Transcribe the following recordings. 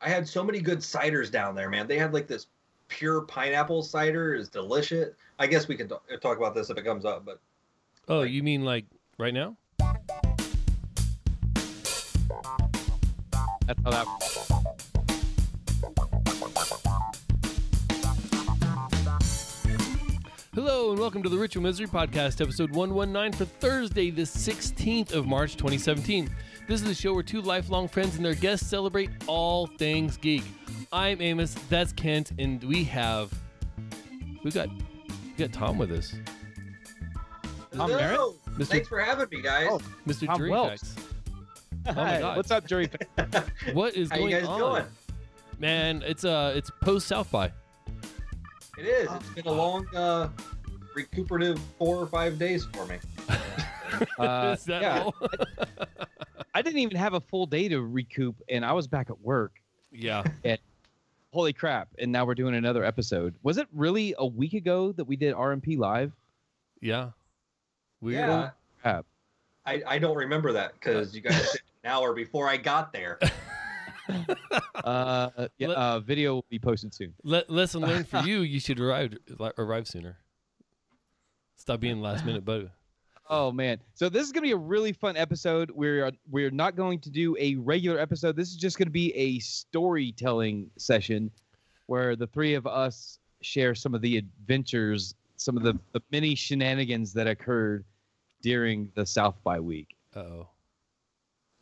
I had so many good ciders down there, man. They had like this pure pineapple cider is delicious. I guess we can t- talk about this if it comes up, but Oh, you mean like right now? That's how that. Hello and welcome to the Ritual Misery Podcast, episode 119 for Thursday, the 16th of March, 2017. This is the show where two lifelong friends and their guests celebrate all things geek. I'm Amos, that's Kent, and we have we got we got Tom with us, Tom Merritt? Mr. Thanks for having me, guys. Oh. Mr. Tom Jury Wells. Facts. Oh my God. What's up, jury? What is How going you guys on, doing? man? It's uh, it's post South by. It is. It's been a long, uh, recuperative four or five days for me. Uh, Is that yeah, all? I didn't even have a full day to recoup, and I was back at work. yeah. And holy crap! And now we're doing another episode. Was it really a week ago that we did RMP live? Yeah. Weird. Yeah. Crap. I, I don't remember that because you guys said an hour before I got there. Uh, yeah, Let- uh, video will be posted soon. Le- lesson learned for you: you should arrive arrive sooner. Stop being last minute, but Oh man! So this is gonna be a really fun episode. We're we're not going to do a regular episode. This is just gonna be a storytelling session, where the three of us share some of the adventures, some of the, the many shenanigans that occurred during the South by week. oh,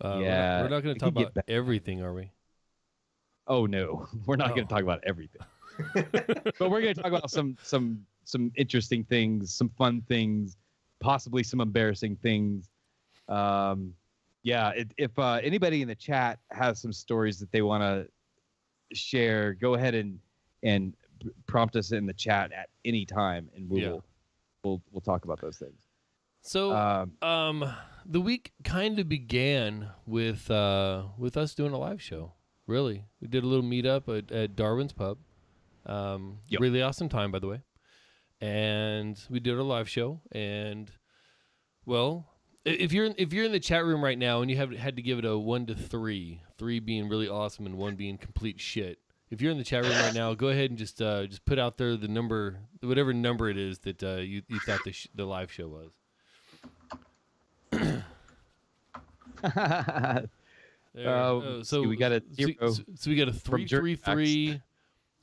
uh, Yeah, we're not, going to talk about everything, are we? Oh no, we're not Oh. going to talk about everything, but we're going to talk about some some some interesting things, some fun things, possibly some embarrassing things. Um, yeah, it, if uh, anybody in the chat has some stories that they want to share, go ahead and and prompt us in the chat at any time, and we Yeah. will we'll we'll talk about those things. So, Um, um, the week kind of began with uh, with us doing a live show. Really, we did a little meetup at, at Darwin's Pub. Um, Yep. Really awesome time, by the way. And we did a live show, and well, if you're in, if you're in the chat room right now and you have had to give it a one to three, three being really awesome and one being complete shit. If you're in the chat room right now, go ahead and just uh, just put out there the number, whatever number it is that uh, you you thought the sh- the live show was. Uh, Oh, see, we got a so- zero So, so we got a three three three,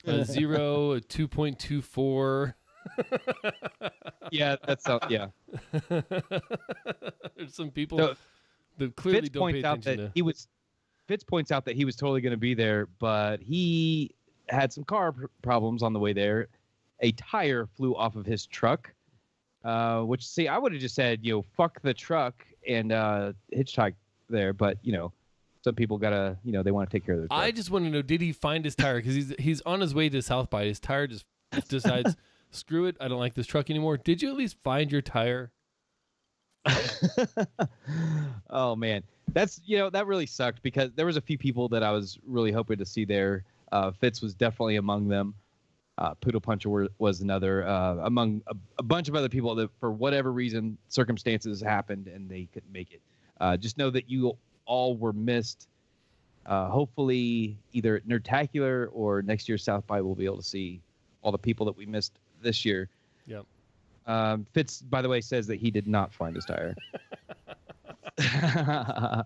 a zero, a two point two four. Yeah, that's uh, yeah. There's some people So, that clearly Fitz don't pay points out attention that to. he was Fitz points out that he was totally going to be there, but he had some car pr- problems on the way there. A tire flew off of his truck, uh, which see I would have just said you know fuck the truck and uh, hitchhike there, but you know some people gotta you know they want to take care of their. I just want to know: Did he find his tire? Because he's he's on his way to South by. His tire just decides, screw it, I don't like this truck anymore. Did you at least find your tire? oh man, that's you know that really sucked because there was a few people that I was really hoping to see there. Uh, Fitz was definitely among them. Uh, Poodle Puncher were, was another uh, among a, a bunch of other people that for whatever reason circumstances happened and they couldn't make it. Uh, just know that you all were missed. Uh, hopefully, either at Nerdtacular or next year's South by, we'll be able to see all the people that we missed this year. Yep. Um, Fitz, by the way, says that he did not find his tire.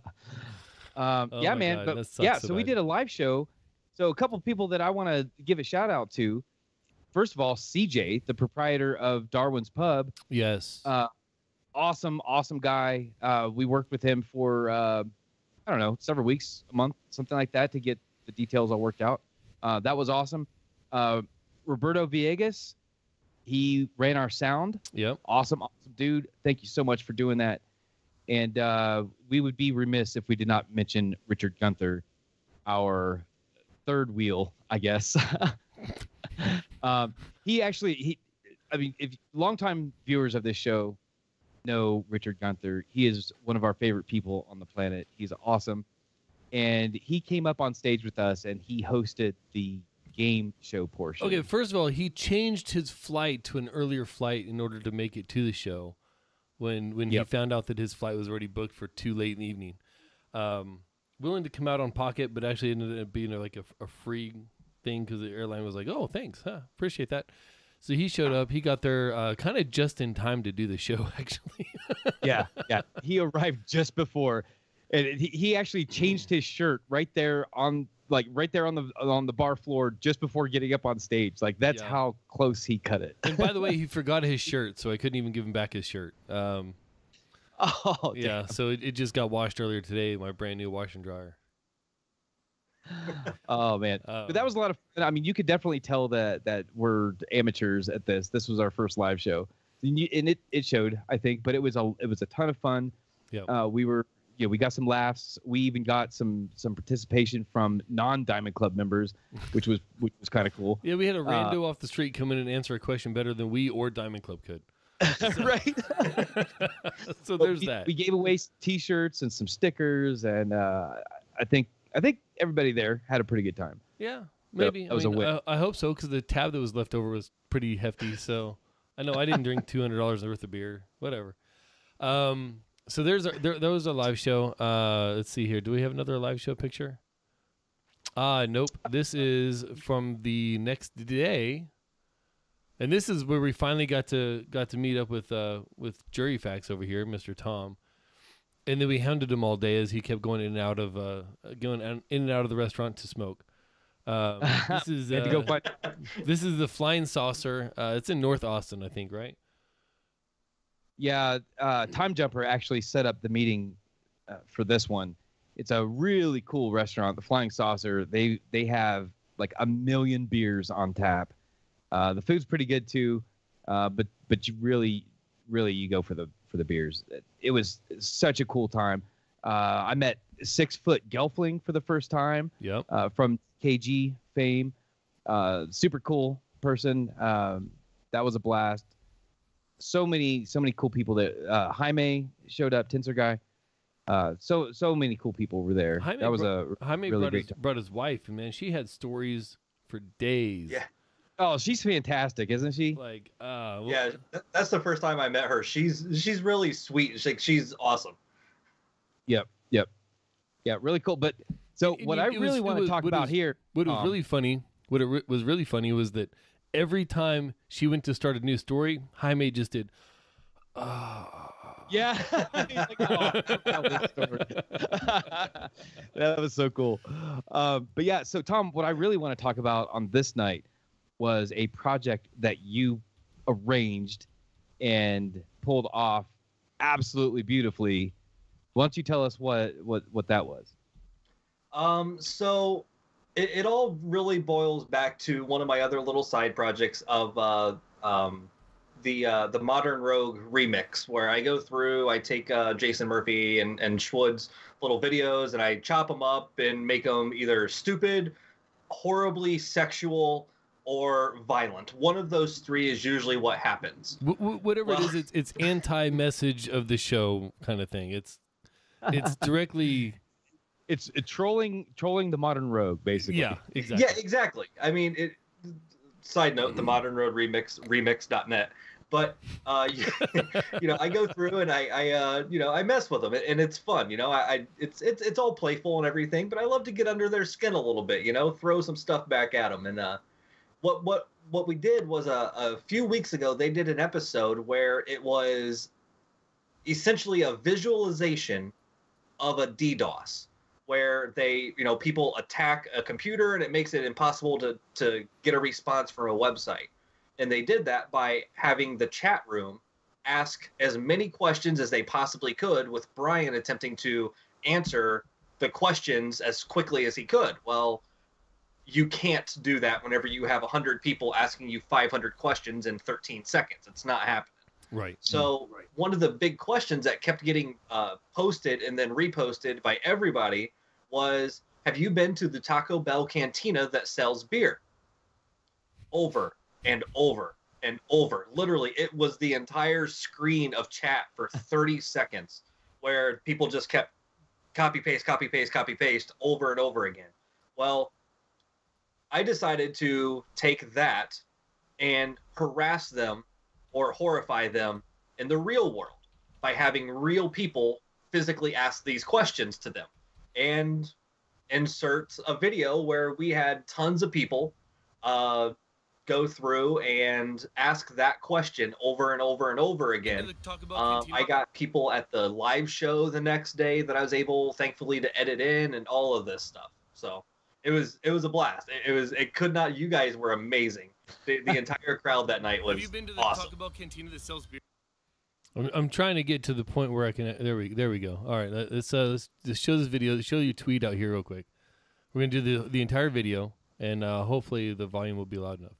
um, Oh yeah, man. God, but yeah, so so we did a live show. So a couple people that I want to give a shout out to. First of all, CJ, the proprietor of Darwin's Pub, Yes. uh, awesome, awesome guy. Uh, we worked with him for uh, I don't know several weeks, a month, something like that, to get the details all worked out. Uh, that was awesome. Uh, Roberto Villegas, he ran our sound yep. awesome, awesome dude. Thank you so much for doing that. And uh, we would be remiss if we did not mention Richard Gunther, our third wheel, I guess. um, he actually, he, I mean, if longtime viewers of this show know Richard Gunther, he is one of our favorite people on the planet. He's awesome, and he came up on stage with us and he hosted the game show portion. Okay, first of all, he changed his flight to an earlier flight in order to make it to the show. When when Yep. he found out that his flight was already booked for too late in the evening, um, willing to come out on pocket, but actually ended up being like a, a free thing because the airline was like, "Oh, thanks, huh? appreciate that." So he showed up. He got there uh, kind of just in time to do the show, actually. yeah, yeah. He arrived just before, and he, he actually changed his shirt right there on like right there on the on the bar floor just before getting up on stage. Like that's Yeah. how close he cut it. and by the way, he forgot his shirt, so I couldn't even give him back his shirt. Um, oh yeah, so it, it just got washed earlier today. My brand new wash and dryer. Oh man, Um, but that was a lot of fun. I mean, you could definitely tell that that we're amateurs at this. This was our first live show, and, you, and it it showed, I think. But it was a it was a ton of fun. Yep. Uh, we were you know we got some laughs. We even got some some participation from non Diamond Club members, which was which was kind of cool. Yeah, we had a Uh, rando off the street come in and answer a question better than we or Diamond Club could. right. so there's we, that. We gave away T-shirts and some stickers, and uh, I think I think everybody there had a pretty good time. Yeah, maybe. that was I a mean, win. uh, I hope so because the tab that was left over was pretty hefty. So I know I didn't drink two hundred dollars worth of beer. Whatever. Um. So there's a, there, there was a live show. Uh. Let's see here. Do we have another live show picture? Uh nope. This is from the next day. And this is where we finally got to got to meet up with uh with Jury Facts over here, Mr. Tom. And then we hounded him all day as he kept going in and out of uh going in and out of the restaurant to smoke. Um, this is We to go uh, this is the Flying Saucer. Uh, it's in North Austin, I think, right? Yeah, uh, Time Jumper actually set up the meeting uh, for this one. It's a really cool restaurant, the Flying Saucer. They they have like a million beers on tap. Uh, the food's pretty good too, uh, but but you really really you go for the for the beers. It, it was such a cool time. Uh, I met six foot Gelfling for the first time Yep. uh, from KG fame. Uh, super cool person. Um, that was a blast. So many, so many cool people that uh, Jaime showed up, Tensor guy. Uh, so so many cool people were there. Jaime that was bro- a Jaime really brought, great his, brought his wife, and man, she had stories for days. Yeah. oh, she's fantastic, isn't she? Like, uh, well, Yeah, that's the first time I met her. She's she's really sweet. She's like she's awesome. Yep, yep, yeah, really cool. But so It- what it- I it really it want to talk about was- here. What was um, really funny, what it re- was really funny was that every time she went to start a new story, Jaime just did. "Ah." Yeah. He's like, "Oh, I'll tell this story." that was so cool. Um, but yeah, so Tom, what I really want to talk about on this night was a project that you arranged and pulled off absolutely beautifully. Why don't you tell us what what what that was? Um, so it, it all really boils back to one of my other little side projects of uh, um, the uh, the Modern Rogue remix, where I go through, I take uh, Jason Murphy and and Schwood's little videos, and I chop them up and make them either stupid, horribly sexual, or violent. One of those three is usually what happens. Wh- whatever it Well- is, it's, it's anti-message of the show kind of thing. It's it's directly It's uh, trolling trolling the modern rogue, basically. yeah, exactly. Yeah, exactly. I mean, it. Side note: the Modern Rogue Remix remix.net. But uh, you, you know, I go through and I, I uh, you know, I mess with them, and it's fun. You know, I, I, it's it's it's all playful and everything, but I love to get under their skin a little bit. You know, throw some stuff back at them. And uh, what what what we did was a, a few weeks ago they did an episode where it was essentially a visualization of a DDoS where they, you know, people attack a computer and it makes it impossible to to get a response from a website. And they did that by having the chat room ask as many questions as they possibly could with Brian attempting to answer the questions as quickly as he could. Well, you can't do that whenever you have 100 people asking you 500 questions in 13 seconds. It's not happening. Right. So one of the big questions that kept getting uh, posted and then reposted by everybody was, "Have you been to the Taco Bell cantina that sells beer?" Over and over and over. Literally, it was the entire screen of chat for 30 seconds, where people just kept copy paste, copy paste, copy paste over and over again. Well, I decided to take that and harass them or horrify them in the real world by having real people physically ask these questions to them. and inserts a video where we had tons of people uh, go through and ask that question over and over and over again. Um, I got people at the live show the next day that I was able, thankfully, to edit in and all of this stuff. So it was it was a blast. It, it was it could not. You guys were amazing. The, the entire crowd that night was Have you been to the awesome. Taco Bell cantina that sells beer? I'm, I'm trying to get to the point where I can. There we there we go. All right, let- let's uh let's just show this video. Show your tweet out here real quick. We're gonna do the the entire video, and uh, hopefully the volume will be loud enough.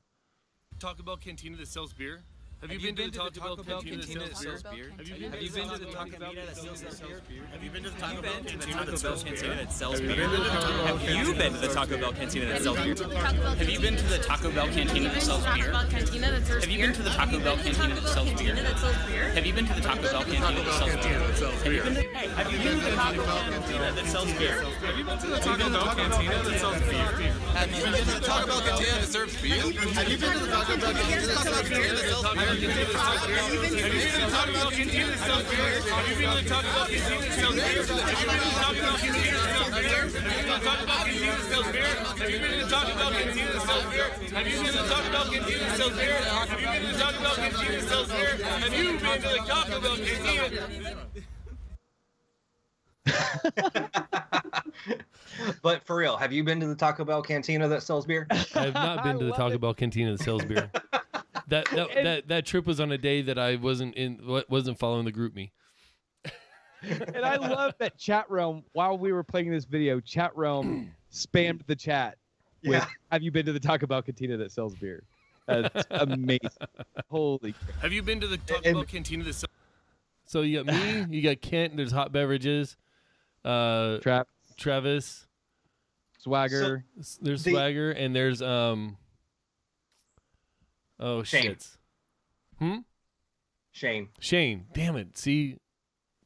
Taco Bell cantina that sells beer. Have you, been, to the Taco, Bell cantina, that sells beer? Have you Have you been to the Taco Bell cantina that sells beer? Have you been to the Taco Bell been cantina that sells beer? cantina that sells Have you been to the Taco Bell Have you been to the Taco Bell cantina that sells beer? Have you been to the Taco Bell cantina that sells beer? Cantina that serves Have you been to the Taco Bell cantina that sells beer? Cantina that sells beer? Have you been to the Taco Bell cantina that sells beer? Have you been to have you been to the Taco Bell cantina that sells beer? Have you been to the Taco Bell cantina that sells beer? Have you been to the Taco Bell cantina that serves beer? Have you been to the Taco Bell cantina that sells beer? That sells beer? Have you been to the Taco Bell cantina that sells beer? Have you been to the Taco cantina sells beer? Have you been to the Taco cantina sells beer? Have you been to the Taco cantina sells beer? Have you been to the Taco Bell cantina that sells beer? Have you been to the Taco Bell cantina that sells beer? Have you been to the Taco Bell cantina that sells beer? Have you been to the Taco Bell cantina? but for real, have you been to the Taco Bell cantina that sells beer? I have not been to the Taco. Bell cantina that sells beer. that that, And- that that trip was on a day that I wasn't in wa- wasn't following the group me. and I love that chat realm. While we were playing this video, chat realm spammed the chat with Yeah. "Have you been to the Taco Bell cantina that sells beer?" That's amazing. Holy crap! Have you been to the Taco And- Bell cantina that sells? So you got me, you got Kent. There's hot beverages. Uh, Trap Travis. swagger. s- There's The- swagger, and there's um. Oh Shane. shit. Hmm. Shane. Shane. Damn it. See,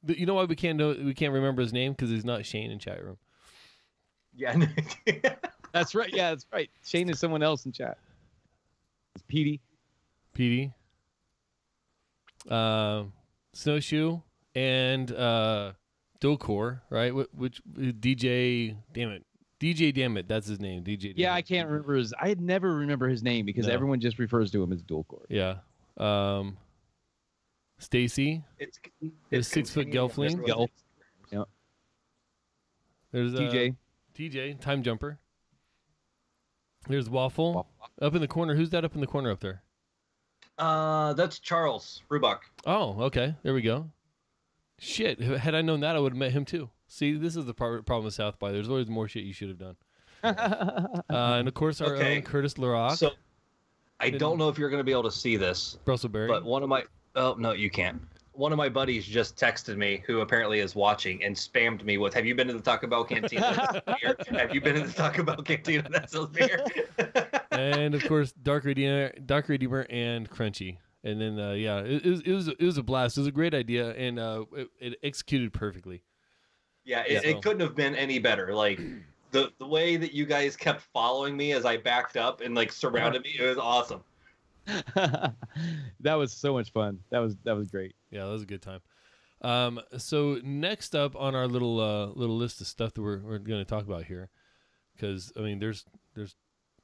th- you know why we can't know we can't remember his name because he's not Shane in chat room. Yeah. that's right. Yeah, that's right. Shane is someone else in chat. It's Petey. PD, uh, Snowshoe, and uh, Dual Core, right? Wh- Which DJ? Damn it, DJ. Dammit, that's his name. DJ. Damn Yeah, it. I can't remember his. I never remember his name because No. everyone just refers to him as Dual Core. Yeah. Um, Stacy. it's, There's six foot Gelfling. Gelf. Yeah. There's uh, TJ. TJ. Time jumper. There's Waffle. Waffle. Up in the corner. Who's that up in the corner up there? Uh, that's Charles Rubach. Oh, okay. There we go. Shit. Had I known that, I would have met him too. See, this is the par- problem with South by. There's always more shit you should have done. Uh, and of course, our Okay. own Curtis Larock, So I don't know if you're going to be able to see this, Brussels Berry. but one of my oh no, you can't. One of my buddies just texted me, who apparently is watching, and spammed me with, "Have you been to the Taco Bell cantina? that sells beer? Have you been to the Taco Bell cantina that sells beer?" and of course, Dark Redeemer, Dark Redeemer, and Crunchy. And then, uh, yeah, it, it was it was it was a blast. It was a great idea, and uh, it, it executed perfectly. Yeah, it, Yeah. it couldn't have been any better. Like the the way that you guys kept following me as I backed up and like surrounded me, it was awesome. that was so much fun. That was that was great. Yeah, that was a good time. Um, so next up on our little uh, little list of stuff that we're we're going to talk about here, because I mean, there's there's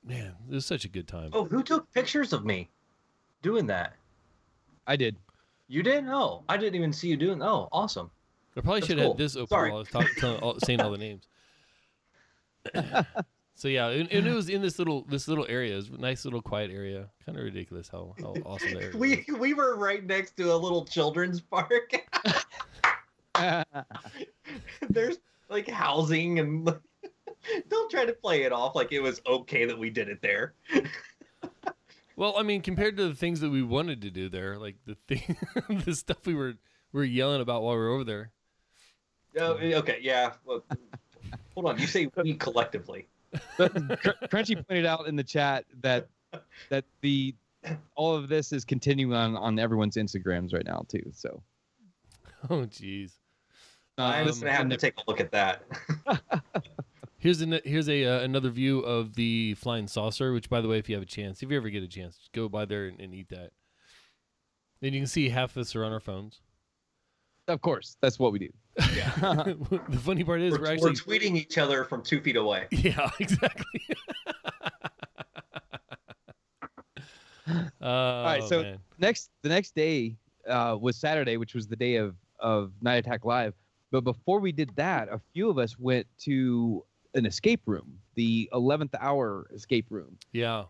man, it was such a good time. Oh, who took pictures of me doing that? I did. You did? Oh, I didn't even see you doing. Oh, awesome. I probably That's should cool. have had this open Sorry. while I was talking, telling, all, saying all the names. so yeah, and, and it was in this little this little area, it was a nice little quiet area. Kind of ridiculous how how awesome that area. We was. we were right next to a little children's park. There's like housing and don't try to play it off like it was okay that we did it there. Well, I mean, compared to the things that we wanted to do there, like the thing, the stuff we were we were yelling about while we were over there. Oh, okay, yeah. Well, hold on, you say we collectively. Crunchy pointed out in the chat that that the all of this is continuing on on everyone's Instagrams right now too. So Oh, jeez. I'm Um, gonna have to take a look at that. Here's an, here's a uh, another view of the flying saucer. Which, by the way, if you have a chance, if you ever get a chance, just go by there and, and eat that. And you can see half of us are on our phones. of course, that's what we do. the funny part is We're, we're, we're tweeting each other from two feet away. yeah exactly. uh, All right, so- next the next day uh, was Saturday, which was the day of of Night Attack Live. But before we did that, a few of us went to an escape room, the eleventh hour escape room. yeah,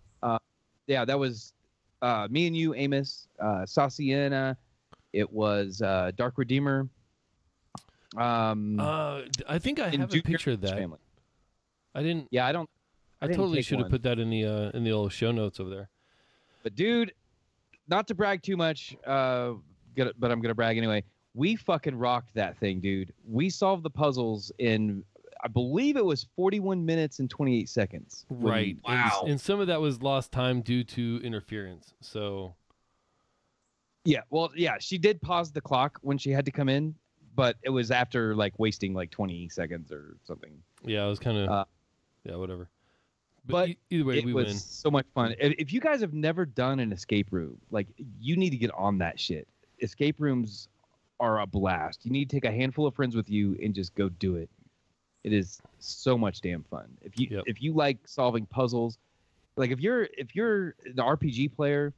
Yeah, that was uh, me and you, Amos, uh, Sassiana. It was uh, Dark Redeemer. Um, uh, d- I think I and have a picture of that. Family. I didn't. Yeah, I don't. I, didn't totally should have put that in the uh, in the old show notes over there. But dude, not to brag too much, uh, but I'm gonna brag anyway. We fucking rocked that thing, dude. We solved the puzzles in, I believe it was 41 minutes and 28 seconds. when- Right. And- Wow. And, some of that was lost time due to interference. So Yeah. Well, yeah, she did pause the clock when she had to come in, but it was after like wasting like 20 seconds or something. yeah, it was kind of Uh, yeah, whatever. But, but either way, it we was win. so much fun. If, if you guys have never done an escape room, like you need to get on that shit. Escape rooms are a blast. You need to take a handful of friends with you and just go do it. It is so much damn fun. If you Yep. if you like solving puzzles, like if you're if you're an RPG player,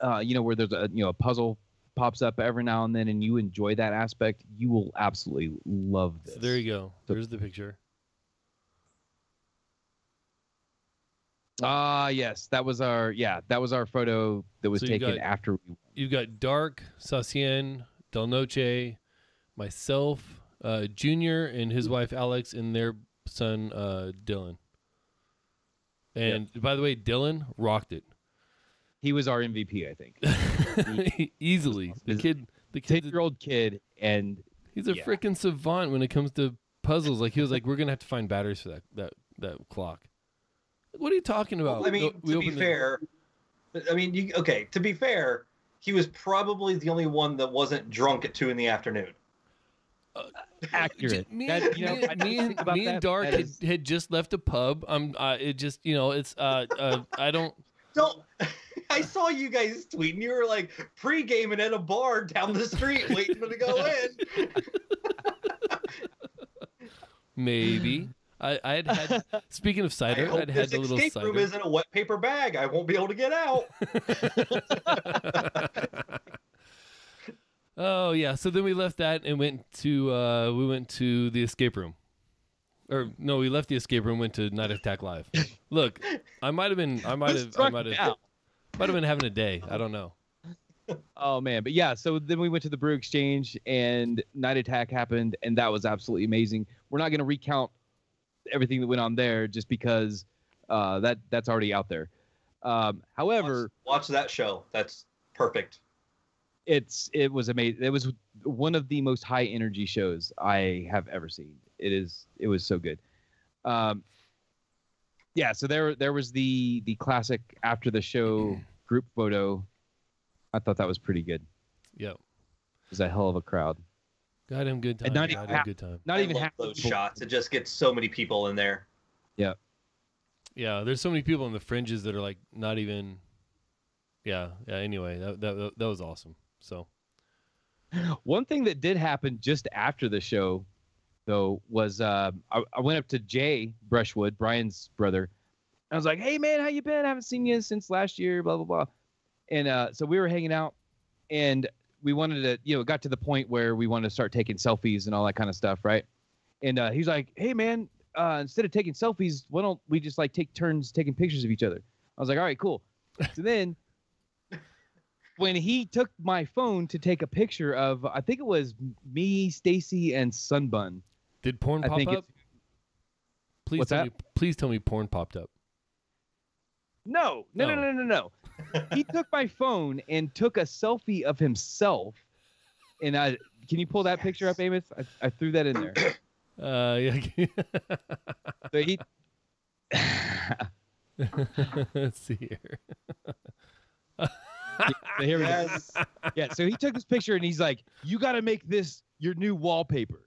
uh, you know where there's a you know a puzzle pops up every now and then, and you enjoy that aspect, you will absolutely love this. So there you go. There's the picture. Ah, yes, that was our yeah, that was our photo that was So taken got- after we You've got Dark, Sacien, Del Noche, myself, uh, Junior, and his wife Alex, and their son uh, Dylan. And by the way, Dylan rocked it He was our MVP, I think. easily. The kid, the Ten kid, year old kid, and he's a yeah. freaking savant when it comes to puzzles. Like he was like, we're gonna have to find batteries for that that that clock. What are you talking about? I mean, No, to be opened the- fair, I mean, you, okay. To be fair, he was probably the only one that wasn't drunk at two in the afternoon. accurate. Me, That- and- you know, me, and- me and, me and Dark that had, is- had just left a pub. I'm. Uh, it just you know it's uh, uh I don't. Don't. I saw you guys tweeting. You were like pre-gaming at a bar down the street, waiting for to go in. Maybe. I, I had had. Speaking of I cider, hope I'd had this the little escape cider. room isn't a wet paper bag. I won't be able to get out. oh yeah. So then we left that and went to uh we went to the escape room. Or no, we left the escape room, went to Night Attack Live. Look, I might have been I might have I might have might have been having a day. I don't know. Oh man, but yeah. So then we went to the Brew Exchange, and Night Attack happened, and that was absolutely amazing. We're not going to recount everything that went on there, just because uh, that that's already out there. Um, however, watch, watch that show. That's perfect. it's it was amazing. It was one of the most high energy shows I have ever seen. It is it was so good. Um, yeah, so there there was the the classic after the show group photo. I thought that was pretty good. Yep. It was a hell of a crowd. Goddamn good time. And not even half- good time. Not I even love half those people- shots. It just gets so many people in there. Yeah, Yeah, there's so many people in the fringes that are like not even. Yeah, yeah. Anyway, that that that was awesome. So One thing that did happen just after the show, though, was uh, I, I went up to Jay Brushwood, Brian's brother. I was like, "Hey man, how you been? I haven't seen you since last year." Blah blah blah. And uh, so we were hanging out, and we wanted to, you know, it got to the point where we wanted to start taking selfies and all that kind of stuff, right? And uh, he's like, "Hey man, uh, instead of taking selfies, why don't we just like take turns taking pictures of each other?" I was like, "All right, cool." So then when he took my phone to take a picture of I think it was me, Stacy, and Sunbun. Did porn I pop think up? Please What's tell that? me. Please tell me porn popped up. no, no, no, Oh. no, no, no. he took my phone and took a selfie of himself. And I can you pull that picture up, Amos? I, I threw that in there. Uh, yeah. So he Let's see here. so here we go. Yes. Yeah, so he took this picture and he's like, "You got to make this your new wallpaper."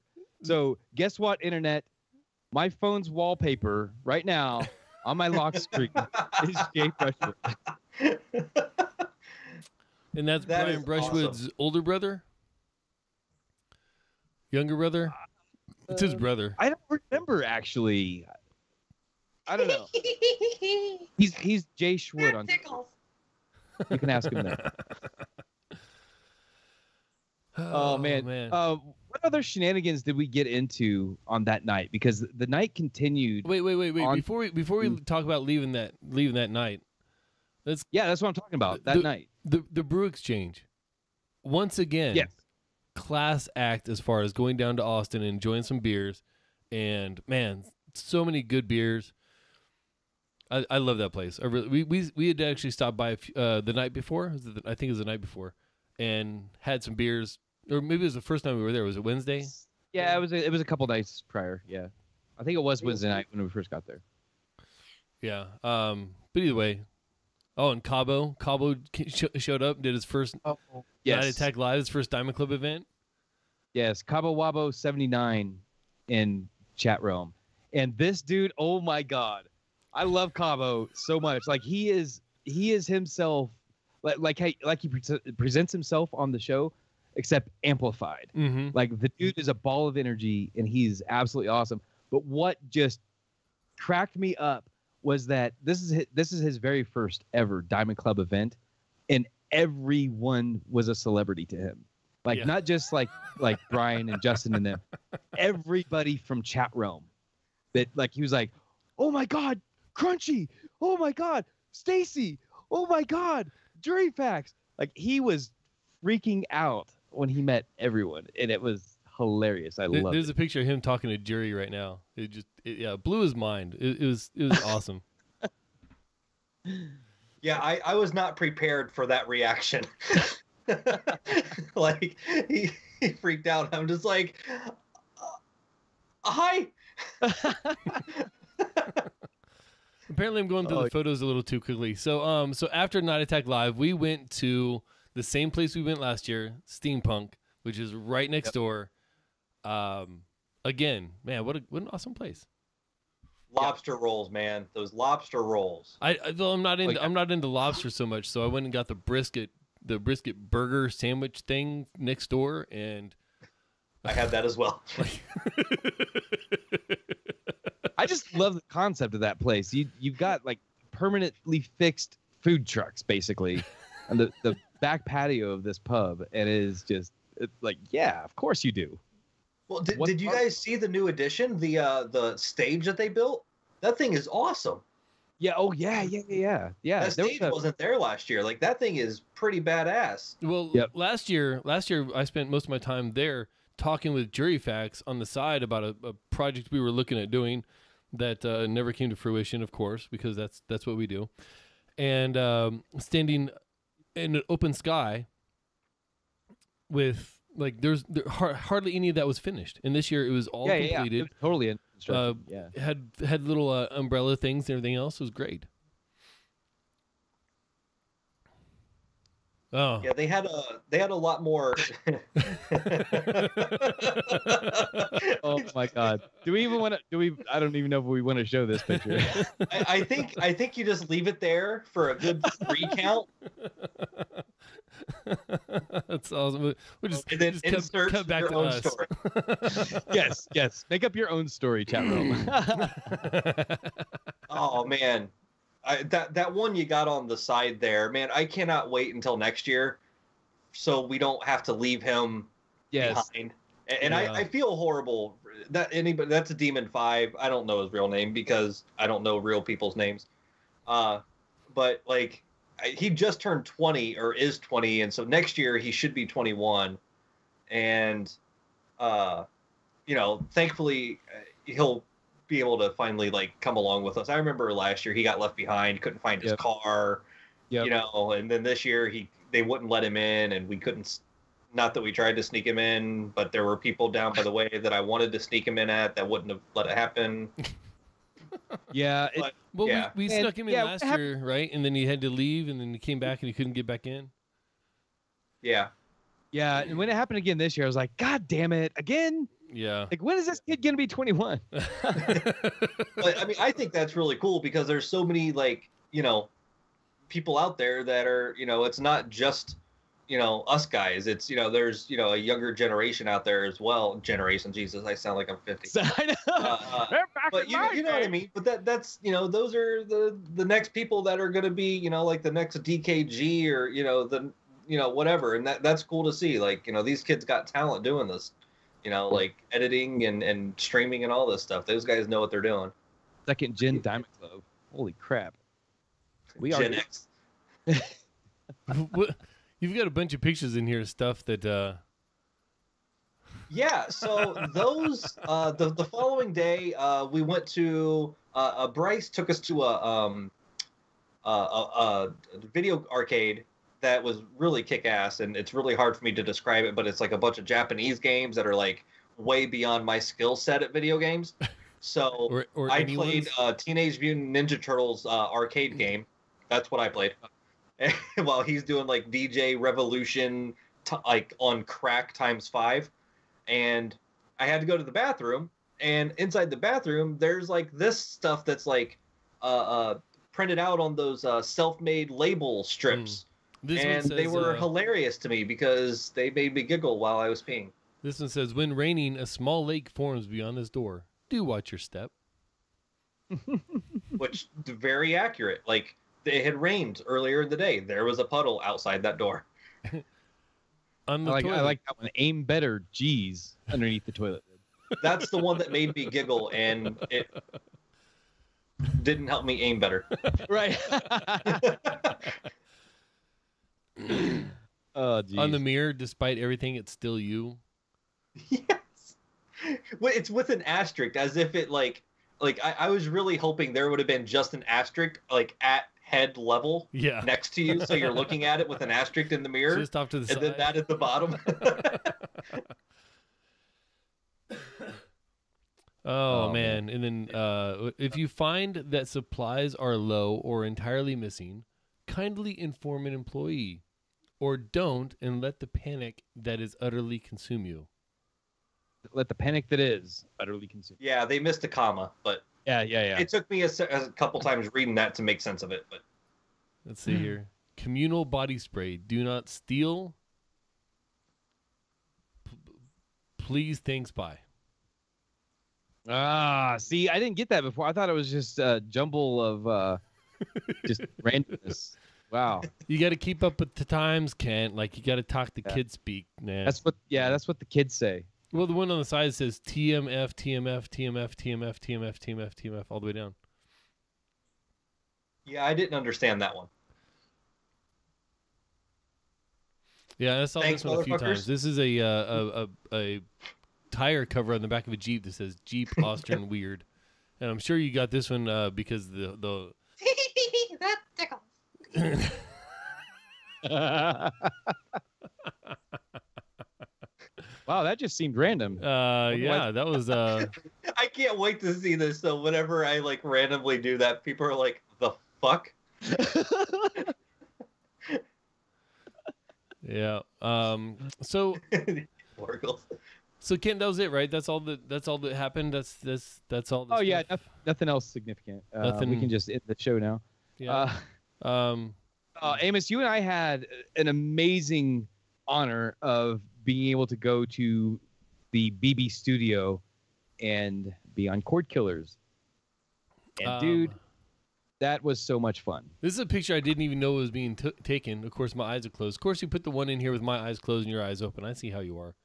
So guess what, internet? My phone's wallpaper right now on my lock screen is Jay Brushwood. And that's That Brian is Brushwood's older brother. Younger brother? It's his Uh, brother. I don't remember actually. I don't know. He's he's Jay Schwood on. Tickles. You can ask him that. Oh, man. man. Uh, what other shenanigans did we get into on that night? Because the night continued. wait, wait, wait, wait. on- Before we before we Mm. talk about leaving that leaving that night, let's Yeah, that's what I'm talking about. That The- night. the the brew exchange. Once again, Yes. class act as far as going down to Austin and enjoying some beers, and man, so many good beers. I, I love that place. I really, we, we we had actually stopped by a few, uh, the night before. The- I think it was the night before, and had some beers. Or maybe it was the first time we were there. Was it Wednesday? Yeah, it was a, it was a couple nights prior. Yeah, I think it was Wednesday night when we first got there. Yeah. Um. But either way, oh, and Cabo Cabo sh- showed up, did his first Oh, Night yes, Attack Live, his first Diamond Club event. yes, Cabo Wabo seventy nine in chat realm, and this dude, oh my god, I love Cabo so much. Like he is, he is himself, like like he, like he pre- presents himself on the show, except amplified. Mm-hmm. Like the dude is a ball of energy and he's absolutely awesome. But what just cracked me up was that this is his, this is his very first ever Diamond Club event, and everyone was a celebrity to him. Like Yeah. not just like like Brian and Justin and them, everybody from chat realm. That like he was like, oh my god, Crunchy, oh my god, Stacy, oh my god, Jury Facts. Like he was freaking out when he met everyone, and it was hilarious. I There- love There's it. a picture of him talking to Jury right now. It just, it, yeah, blew his mind. It, it was, it was awesome. Yeah, I, I was not prepared for that reaction. like he, he freaked out. I'm just like, uh, hi. Apparently, I'm going through Oh. the photos a little too quickly. So, um, so after Night Attack Live, we went to the same place we went last year, Steampunk, which is right next door. Um, again, man, what a what an awesome place. Lobster rolls, man. Those lobster rolls. I, I though I'm not into yeah. I'm not into lobster so much, so I went and got the brisket the brisket burger sandwich thing next door, and I had that as well. I just love the concept of that place. You you've got like permanently fixed food trucks basically, and the the back patio of this pub, and it is just it's like yeah, of course you do. Well, did, What did you guys see the new addition? The uh the stage that they built? That thing is awesome. Yeah. Oh yeah. Yeah. Yeah. Yeah. Yeah. that there stage was a- wasn't there last year. Like that thing is pretty badass. Well, Yep. last year, last year I spent most of my time there talking with Jury Facts on the side about a, a project we were looking at doing that uh, never came to fruition, of course, because that's that's what we do. And um, standing in an open sky with like there's there, har- hardly any of that was finished, and this year it was all yeah, yeah, yeah. It completed. was totally. Uh, yeah. Had had little uh, umbrella things and everything else. It was great. Oh, Yeah, they had a they had a lot more. Oh my God. Do we even want to? Do we? I don't even know if we want to show this picture. I, I think I think you just leave it there for a good recount, That's awesome. We'll we'll just, and then just cut, insert cut back your to own us. story. yes. Yes. Make up your own story, chat room. Oh man, I, that that one you got on the side there, man. I cannot wait until next year, so we don't have to leave him yes. behind. And, and Yeah. I, I feel horrible that anybody that's a demon five. I don't know his real name because I don't know real people's names. Uh, but like I- he just turned twenty or is twenty, and so next year he should be twenty one, and uh, you know, thankfully uh, he'll be able to finally like come along with us. I remember last year he got left behind, couldn't find his Yep. car, Yep. you know, and then this year he they wouldn't let him in, and we couldn't. Not that we tried to sneak him in, but there were people down by the way that I wanted to sneak him in at that wouldn't have let it happen. Yeah. It, But- Well, Yeah. we, we And- snuck him in yeah, last hap- year, right? And then he had to leave, and then he came back and he couldn't get back in. Yeah, yeah. And when it happened again this year, I was like, God damn it! Again. Yeah. Like, when is this kid gonna be 21? but I mean, I think that's really cool because there's so many like you know people out there that are you know it's not just you know us guys. It's you know there's you know a younger generation out there as well. Generation, Jesus, I sound like I'm 50. So, I know. Uh, uh, They're back but you know, you know what I mean. But that that's you know those are the the next people that are going to be you know like the next DKG or you know the you know whatever, and that that's cool to see. Like you know these kids got talent doing this, you know like editing and and streaming and all this stuff. Those guys know what they're doing. Second gen Diamond Club. Holy crap. We are Gen X. You've got a bunch of pictures in here of stuff that uh Yeah, so those uh, the the following day uh, we went to uh, uh, Bryce took us to a um a, a, a video arcade that was really kick ass, and it's really hard for me to describe it, but it's like a bunch of Japanese games that are like way beyond my skill set at video games. So or or I anyone's- played uh, Teenage Mutant Ninja Turtles uh, arcade game. That's what I played. While he's doing like DJ Revolution, t- like on crack times five, and I had to go to the bathroom. And inside the bathroom, there's like this stuff that's like uh, uh, printed out on those uh, self-made label strips, this one and they were uh, hilarious to me because they made me giggle while I was peeing. This one says, "When raining, a small lake forms beyond this door. Do watch your step." which very accurate. Like it had rained earlier in the day. There was a puddle outside that door. On I like, I like that one. Aim better, G's, underneath the toilet. That's the one that made me giggle, and it didn't help me aim better. right. oh, geez. on the mirror, despite everything, it's still you. yes, Well, it's with an asterisk, as if it like like I, I was really hoping there would have been just an asterisk like at head level Yeah, next to you, so you're looking at it with an asterisk in the mirror, just off to the and then that at the bottom. Oh, Oh, man. And then uh, if you find that supplies are low or entirely missing, kindly inform an employee. Or don't and let the panic that is utterly consume you. Let the panic that is utterly consumed. yeah, they missed a comma, but Yeah, yeah, yeah. it took me a, a couple times reading that to make sense of it. But Let's see here. Communal body spray. Do not steal. P- please, thanks, bye. Ah, see, I didn't get that before. I thought it was just a jumble of uh, just randomness. Wow, You got to keep up with the times, Kent. Like, you got to talk the Yeah. kid speak, man. that's what. Yeah, that's what the kids say. well, the one on the side says TMF, TMF, TMF, TMF, TMF, TMF, TMF, all the way down. yeah, I didn't understand that one. Yeah, I saw Thanks, this one a few times. This is a, uh, a, a a tire cover on the back of a Jeep that says Jeep Austin Weird, and I'm sure you got this one uh, because the the that tickles. wow, that just seemed random. uh yeah that was uh I can't wait to see this. So whenever I like randomly do that, people are like, "The fuck." yeah um so Orgles. so Kent that was it right that's all that that's all that happened that's that's that's all the oh yeah, stuff? noth- nothing else significant. Uh, We can just end the show now. yeah Uh, um uh, Amos, you and I had an amazing honor of being able to go to the BB studio and be on Cord Killers. And um, dude, that was so much fun. this is a picture I didn't even know was being t- taken of course my eyes are closed of course you put the one in here with my eyes closed and your eyes open I see how you are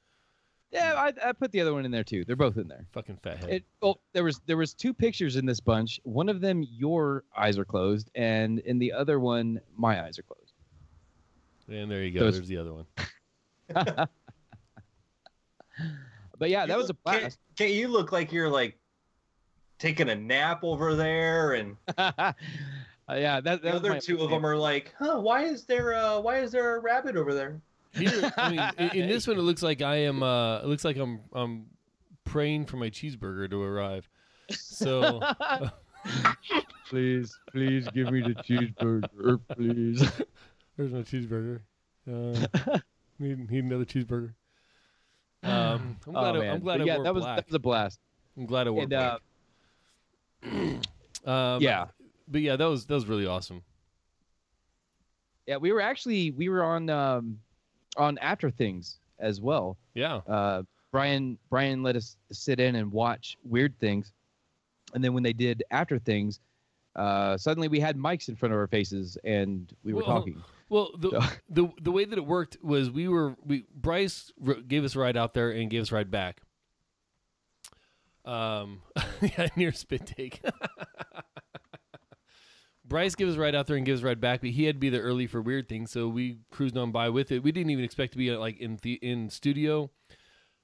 Yeah, I, I put the other one in there too. They're both in there. fucking fathead It, well, there was there was two pictures in this bunch. One of them, your eyes are closed, and in the other one, my eyes are closed. and there you go those- there's the other one But yeah, You that was a look- can't- blast. Can't you look like you're like taking a nap over there, and Uh, yeah, that, that the other my- two of them are like, "Huh? Why is there a why is there a rabbit over there?" Here, I mean, in, in this one, it looks like I am. Uh, it looks like I'm. I'm praying for my cheeseburger to arrive. So please, please give me the cheeseburger, please. there's my cheeseburger. Uh, need, need another cheeseburger. Um, I'm glad. oh, I, man. I'm glad I yeah, wore that was black. that was a blast. I'm glad I wore And uh. Um, yeah, but yeah, that was that was really awesome. yeah, we were actually we were on um, on After Things as well. Yeah. Uh, Brian Brian let us sit in and watch Weird Things, and then when they did After Things, uh, suddenly we had mics in front of our faces and we were Well, talking. Well, the, So- the the way that it worked was we were we Bryce gave us a ride out there and gave us a ride back. Um, yeah, near spit take. Bryce gives ride out there and gives ride back, but he had to be there early for weird things, so we cruised on by with it. We didn't even expect to be like in the in studio.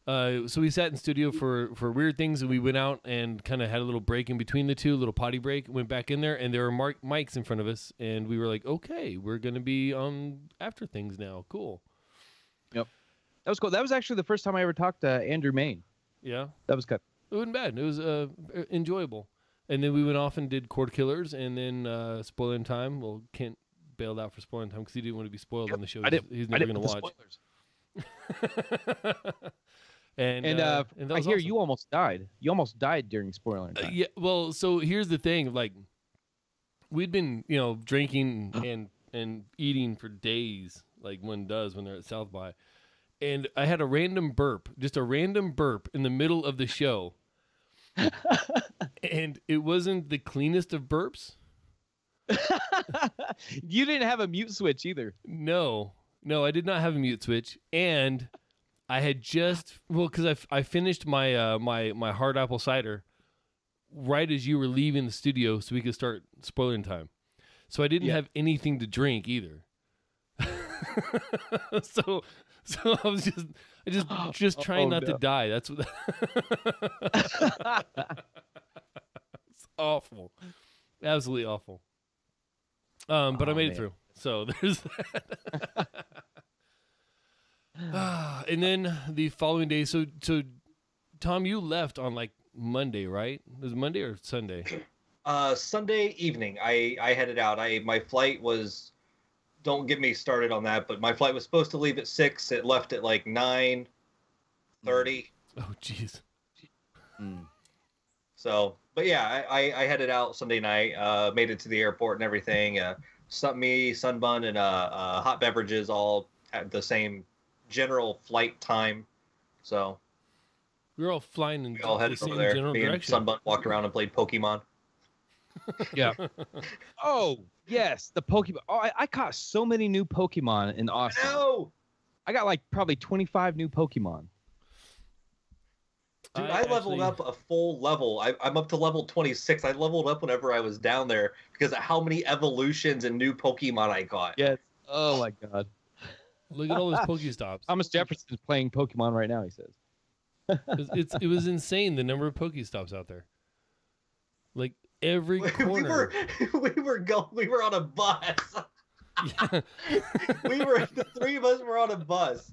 Uh, so we sat in studio for for weird things, and we went out and kind of had a little break in between the two, a little potty break. Went back in there, and there were mark- mics in front of us, and we were like, "Okay, we're gonna be on after things now. Cool." Yep, that was cool. That was actually the first time I ever talked to Andrew Mayne. Yeah, That was good. it wasn't bad. It was uh enjoyable. And then we went off and did Cord Killers, and then uh, Spoiling Time. Well, Kent bailed out for Spoiling Time because he didn't want to be spoiled on the show. I didn't. He's never gonna watch. the spoilers. and And uh, and I hear awesome. you almost died. You almost died during spoiler Uh, time. yeah, well, so here's the thing: like, we'd been, you know, drinking and and eating for days, like one does when they're at South by, and I had a random burp, just a random burp in the middle of the show, and it wasn't the cleanest of burps. you didn't have a mute switch either. No, no, I did not have a mute switch, and I had just well, because I, f- I finished my uh, my my hard apple cider right as you were leaving the studio, so we could start spoiling time. So I didn't Yeah. have anything to drink either. so so I was just I just just trying Oh, not to die. That's what. it's awful, absolutely awful. Um, but I Oh, made it through. So there's that. Ah, and then the following day, so so Tom, you left on like Monday, right? It was Monday or Sunday? Uh, Sunday evening, I I headed out. I my flight was, don't get me started on that, but my flight was supposed to leave at six. It left at like nine thirty. Oh, jeez. So, but yeah, I, I, I headed out Sunday night. Uh, made it to the airport and everything. Uh, sun, me, sunbun, and uh, uh, hot beverages all at the same general flight time. So We were all flying in we all the headed same over there. general Me and direction. sunbun walked around and played Pokemon. Yeah. oh yes, the Pokemon. Oh, I, I caught so many new Pokemon in Austin. No, I got like probably 25 new Pokemon. dude, I, leveled actually- up a full level. I, I'm up to level 26. I leveled up whenever I was down there because of how many evolutions and new Pokemon I got. Yes. Oh my God. Look at all those Pokestops. Thomas Jefferson's playing Pokemon right now. He says. It's, it's it was insane the number of Pokestops out there. Like every corner. we were we were going. We were on a bus. Yeah. we were the three of us were on a bus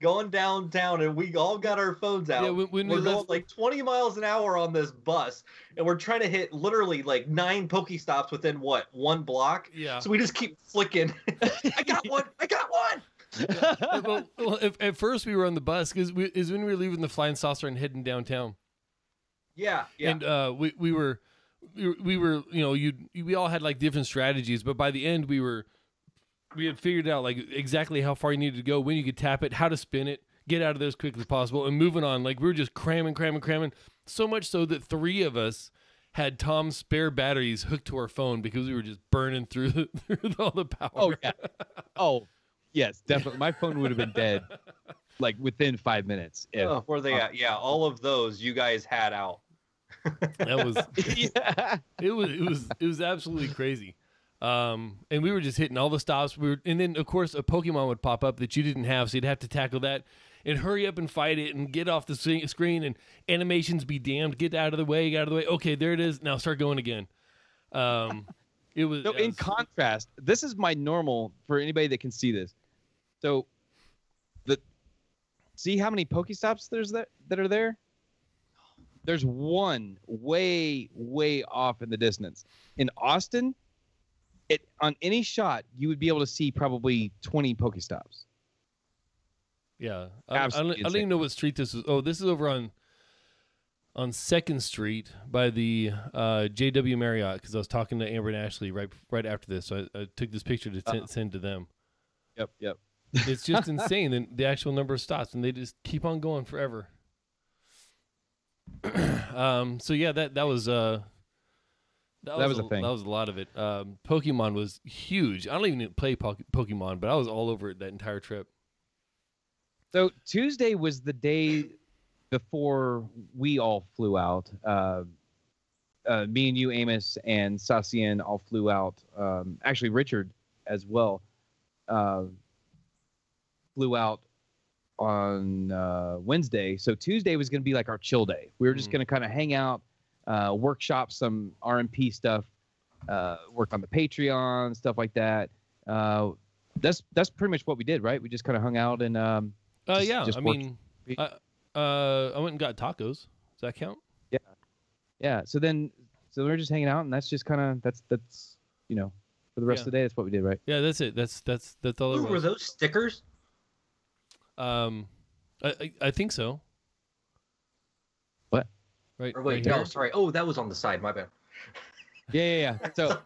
going downtown and we all got our phones out. Yeah, when- when we we're going left- like 20 miles an hour on this bus and we're trying to hit literally like nine pokey stops within what one block. Yeah. So we just keep flicking. I got one. I got one. Well, well, at, at first we were on the bus because is when we were leaving the flying saucer and heading downtown. Yeah. Yeah. and uh, we we were we were- you know you we all had like different strategies, but by the end we were we had figured out like exactly how far you needed to go, when you could tap it, how to spin it, get out of there as quickly as possible, and moving on. Like we were just cramming, cramming, cramming, so much so that three of us had Tom's spare batteries hooked to our phone because we were just burning through, the, through all the power. Oh yeah. Oh yes, definitely. My phone would have been dead like within five minutes. If, Oh, where they at? Yeah, all of those you guys had out. That was yeah. it was it was it was absolutely crazy. Um, and we were just hitting all the stops. We were, and then of course a Pokemon would pop up that you didn't have, so you'd have to tackle that and hurry up and fight it and get off the screen and animations be damned. Get out of the way, get out of the way. Okay, there it is. Now start going again. Um, it was. So it in was- contrast, this is my normal for anybody that can see this. So the see how many Pokestops there's that that are there? There's one way, way off in the distance. In Austin, it on any shot you would be able to see probably 20 Pokestops. yeah, I, I, don't, I don't even know what street this is. Oh, this is over on on Second Street by the uh, JW Marriott because I was talking to Amber and Ashley right right after this. So I, I took this picture to Uh-huh. send send to them. Yep, yep. It's just insane the, the actual number of stops, and they just keep on going forever. um. So yeah, that that was uh. That, That was a a thing. That was a lot of it. Um, Pokemon was huge. I don't even play po- Pokemon, but I was all over it that entire trip. So Tuesday was the day before we all flew out. Uh, uh, me and you, Amos, and Sasian all flew out. Um, actually, Richard as well uh, flew out on uh, Wednesday. So Tuesday was going to be like our chill day. We were just Mhm. going to kind of hang out, uh, workshop some RMP stuff, uh, work on the Patreon, stuff like that. Uh, that's that's pretty much what we did, right? We just kind of hung out and um, Uh, Just- yeah. just I work- mean, I, uh, I went and got tacos. Does that count? yeah yeah. so then so we're just hanging out and that's just kind of that's that's you know for the rest Yeah. of the day that's what we did right Yeah, that's it. That's that's that's all it Ooh, were those stickers? Um, I, I I think so. What? Right. Or wait, right no, here. sorry. Oh, that was on the side. My bad. yeah yeah yeah so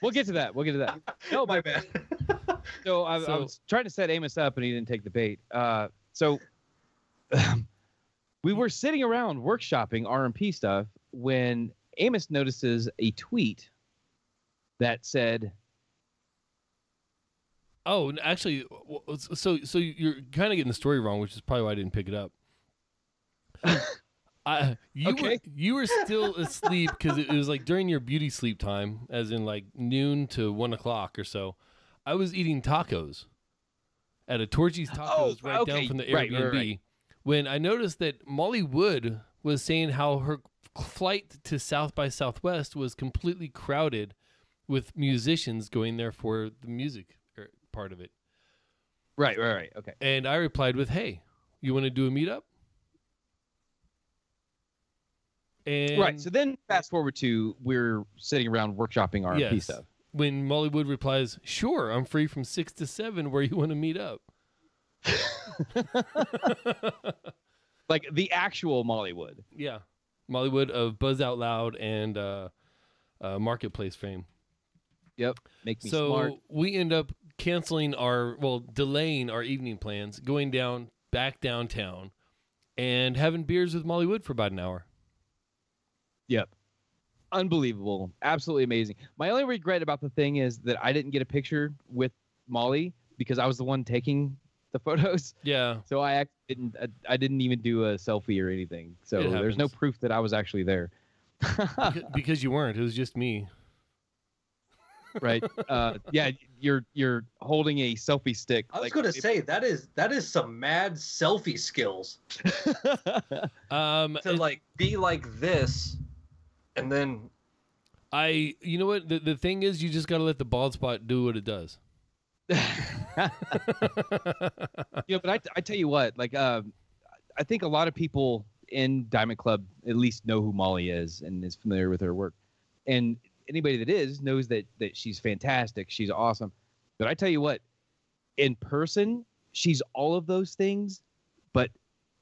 we'll get to that we'll get to that no my bad. so I, I was trying to set amos up and he didn't take the bait uh so we were sitting around workshopping rmp stuff when amos notices a tweet that said Oh, actually, so so you're kind of getting the story wrong, which is probably why I didn't pick it up. I you were you were still asleep because it, was like during your beauty sleep time, as in like noon to one o'clock or so. I was eating tacos at a Torchy's oh, Tacos Oh, right down from the Airbnb right, right. when I noticed that Molly Wood was saying how her flight to South by Southwest was completely crowded with musicians going there for the music part of it. right right right okay And I replied with, "Hey, you want to do a meetup?" And right so then fast forward to we're sitting around workshopping rmp yes, stuff when Molly Wood replies, "Sure, I'm free from six to seven. Where you want to meet up?" like the actual Molly Wood. Yeah, Molly Wood of Buzz Out Loud and uh, uh, Marketplace fame. Yep. Make me so smart. we end up canceling our well delaying our evening plans going down back downtown and having beers with molly wood for about an hour Yep. Unbelievable. Absolutely amazing. My only regret about the thing is that I didn't get a picture with Molly because I was the one taking the photos. yeah So I act- didn't I- I didn't even do a selfie or anything. So there's no proof that I was actually there. because you weren't it was just me right. Uh, yeah, you're you're holding a selfie stick. I was like- gonna say that is that is some mad selfie skills um to like be like this, and then i you know what the, the thing is you just got to let the bald spot do what it does yeah, but I, I tell you what, like, um, I think a lot of people in Diamond Club at least know who Molly is and is familiar with her work, and anybody that is knows that that she's fantastic, she's awesome. But I tell you what, in person, she's all of those things, but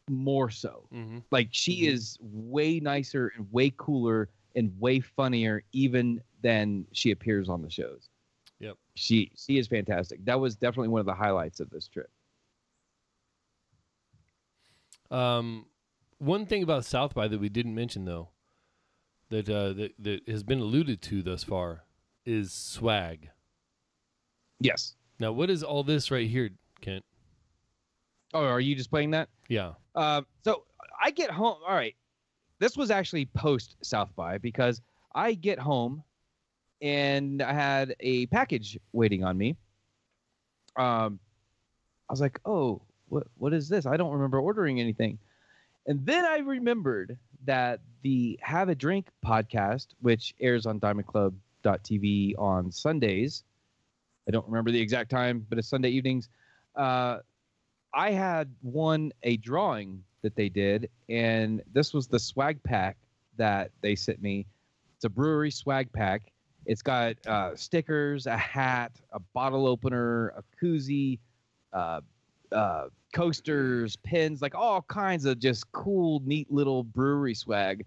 more so. mm-hmm. Like she is way nicer and way cooler and way funnier even than she appears on the shows. Yep. She she is fantastic. That was definitely one of the highlights of this trip. Um, one thing about South by that we didn't mention though, that uh, that that has been alluded to thus far, is swag. Yes. Now, what is all this right here, Kent? Oh, are you just playing that? Yeah. Um, so I get home. All right. This was actually post South by because I get home and I had a package waiting on me. Um, I was like, oh, what what is this? I don't remember ordering anything. And then I remembered that the Have a Drink podcast, which airs on diamondclub.tv on Sundays, I don't remember the exact time, but it's Sunday evenings. Uh, I had won a drawing that they did, and this was the swag pack that they sent me. It's a brewery swag pack. It's got uh, stickers, a hat, a bottle opener, a koozie, uh, uh, coasters, pins, like all kinds of just cool, neat little brewery swag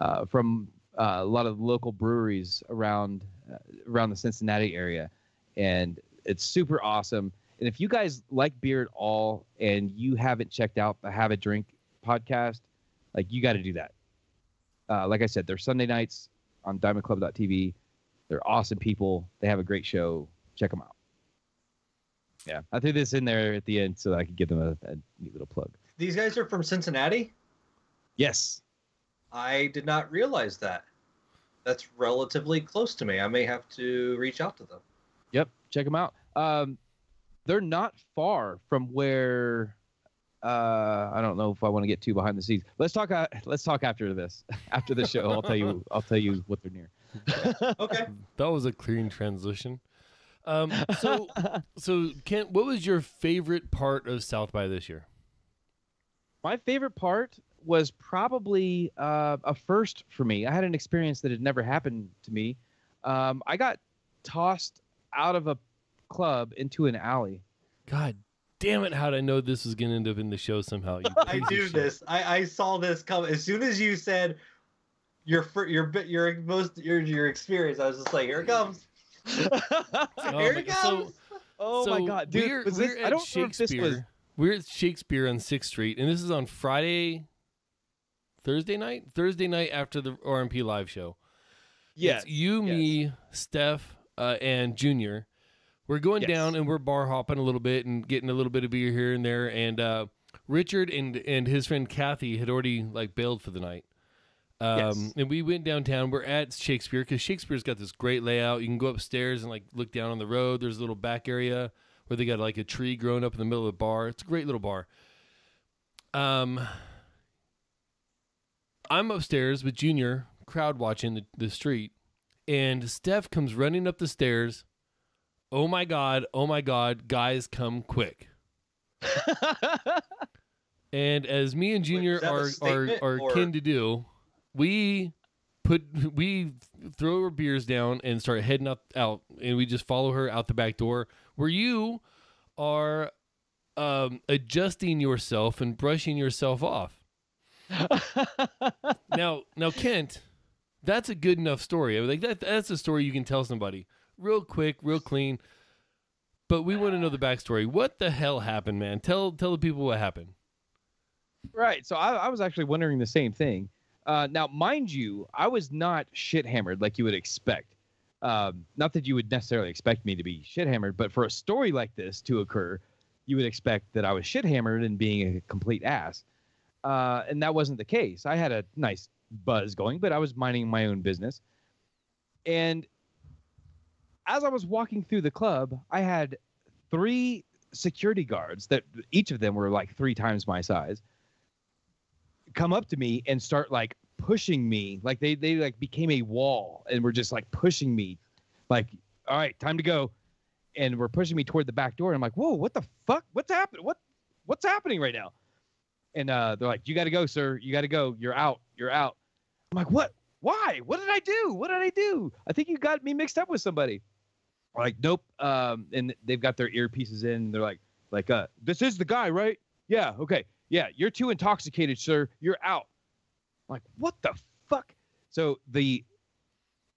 uh, from uh, a lot of local breweries around uh, around the Cincinnati area, and it's super awesome And if you guys like beer at all and you haven't checked out the Have a Drink podcast, like you got to do that. Uh, like I said, they're Sunday nights on diamondclub.tv. They're awesome people. They have a great show. Check them out. Yeah, I threw this in there at the end so that I could give them a, a neat little plug. These guys are from Cincinnati. Yes. I did not realize that. That's relatively close to me. I may have to reach out to them. Yep. Check them out. Um, they're not far from where. Uh, I don't know if I want to get too behind the scenes. Let's talk. Uh, let's talk after this. After the show, I'll tell you. I'll tell you what they're near. Okay. That was a clean transition. Um, so, so Kent, what was your favorite part of South by this year? My favorite part was probably uh, a first for me. I had an experience that had never happened to me. Um, I got tossed out of a club into an alley. God damn it! How did I know this was going to end up in the show somehow? I piece knew this. I, I saw this come as soon as you said your your bit your most your your experience. I was just like, here it comes. Oh here my- it comes. so- oh so my god, dude! we're, was we're I don't know if this was. We're at Shakespeare on Sixth Street, and this is on Friday, Thursday night, Thursday night after the RMP live show. Yeah, It's you, yes. me, Steph, uh, and Junior. We're going Yes. down and we're bar hopping a little bit and getting a little bit of beer here and there. And uh, Richard and and his friend Kathy had already like bailed for the night. Um, Yes. And we went downtown. We're at Shakespeare because Shakespeare's got this great layout. You can go upstairs and like look down on the road. There's a little back area where they got like a tree growing up in the middle of the bar. It's a great little bar. Um, I'm upstairs with Junior, crowd watching the, the street, and Steph comes running up the stairs. Oh my god! Oh my god! Guys, come quick! And as me and Junior that are are are or- kin to do, we put we throw our beers down and start heading up out, and we just follow her out the back door where you are um, adjusting yourself and brushing yourself off. now, now, Kent, that's a good enough story. I mean, like that, that's a story you can tell somebody real quick, real clean. But we want to know the backstory. What the hell happened, man? Tell tell the people what happened. Right. So I, I was actually wondering the same thing. Uh, now, mind you, I was not shit hammered like you would expect. Um, not that you would necessarily expect me to be shit hammered, but for a story like this to occur, you would expect that I was shit hammered and being a complete ass. Uh, and that wasn't the case. I had a nice buzz going, but I was minding my own business. And as I was walking through the club, I had three security guards that each of them were like three times my size come up to me and start like pushing me. Like they they like became a wall and were just like pushing me. Like all right time to go. And were pushing me toward the back door. And i'm like whoa what the fuck? What's happening? What what's happening right now? And uh they're like you got to go sir. You got to go. You're out. You're out. I'm like what? Why? What did i do? What did i do? I think you got me mixed up with somebody. Like nope. Um and they've got their earpieces in. They're like like uh this is the guy right? Yeah okay yeah you're too intoxicated sir. You're out. I'm like what the fuck? So the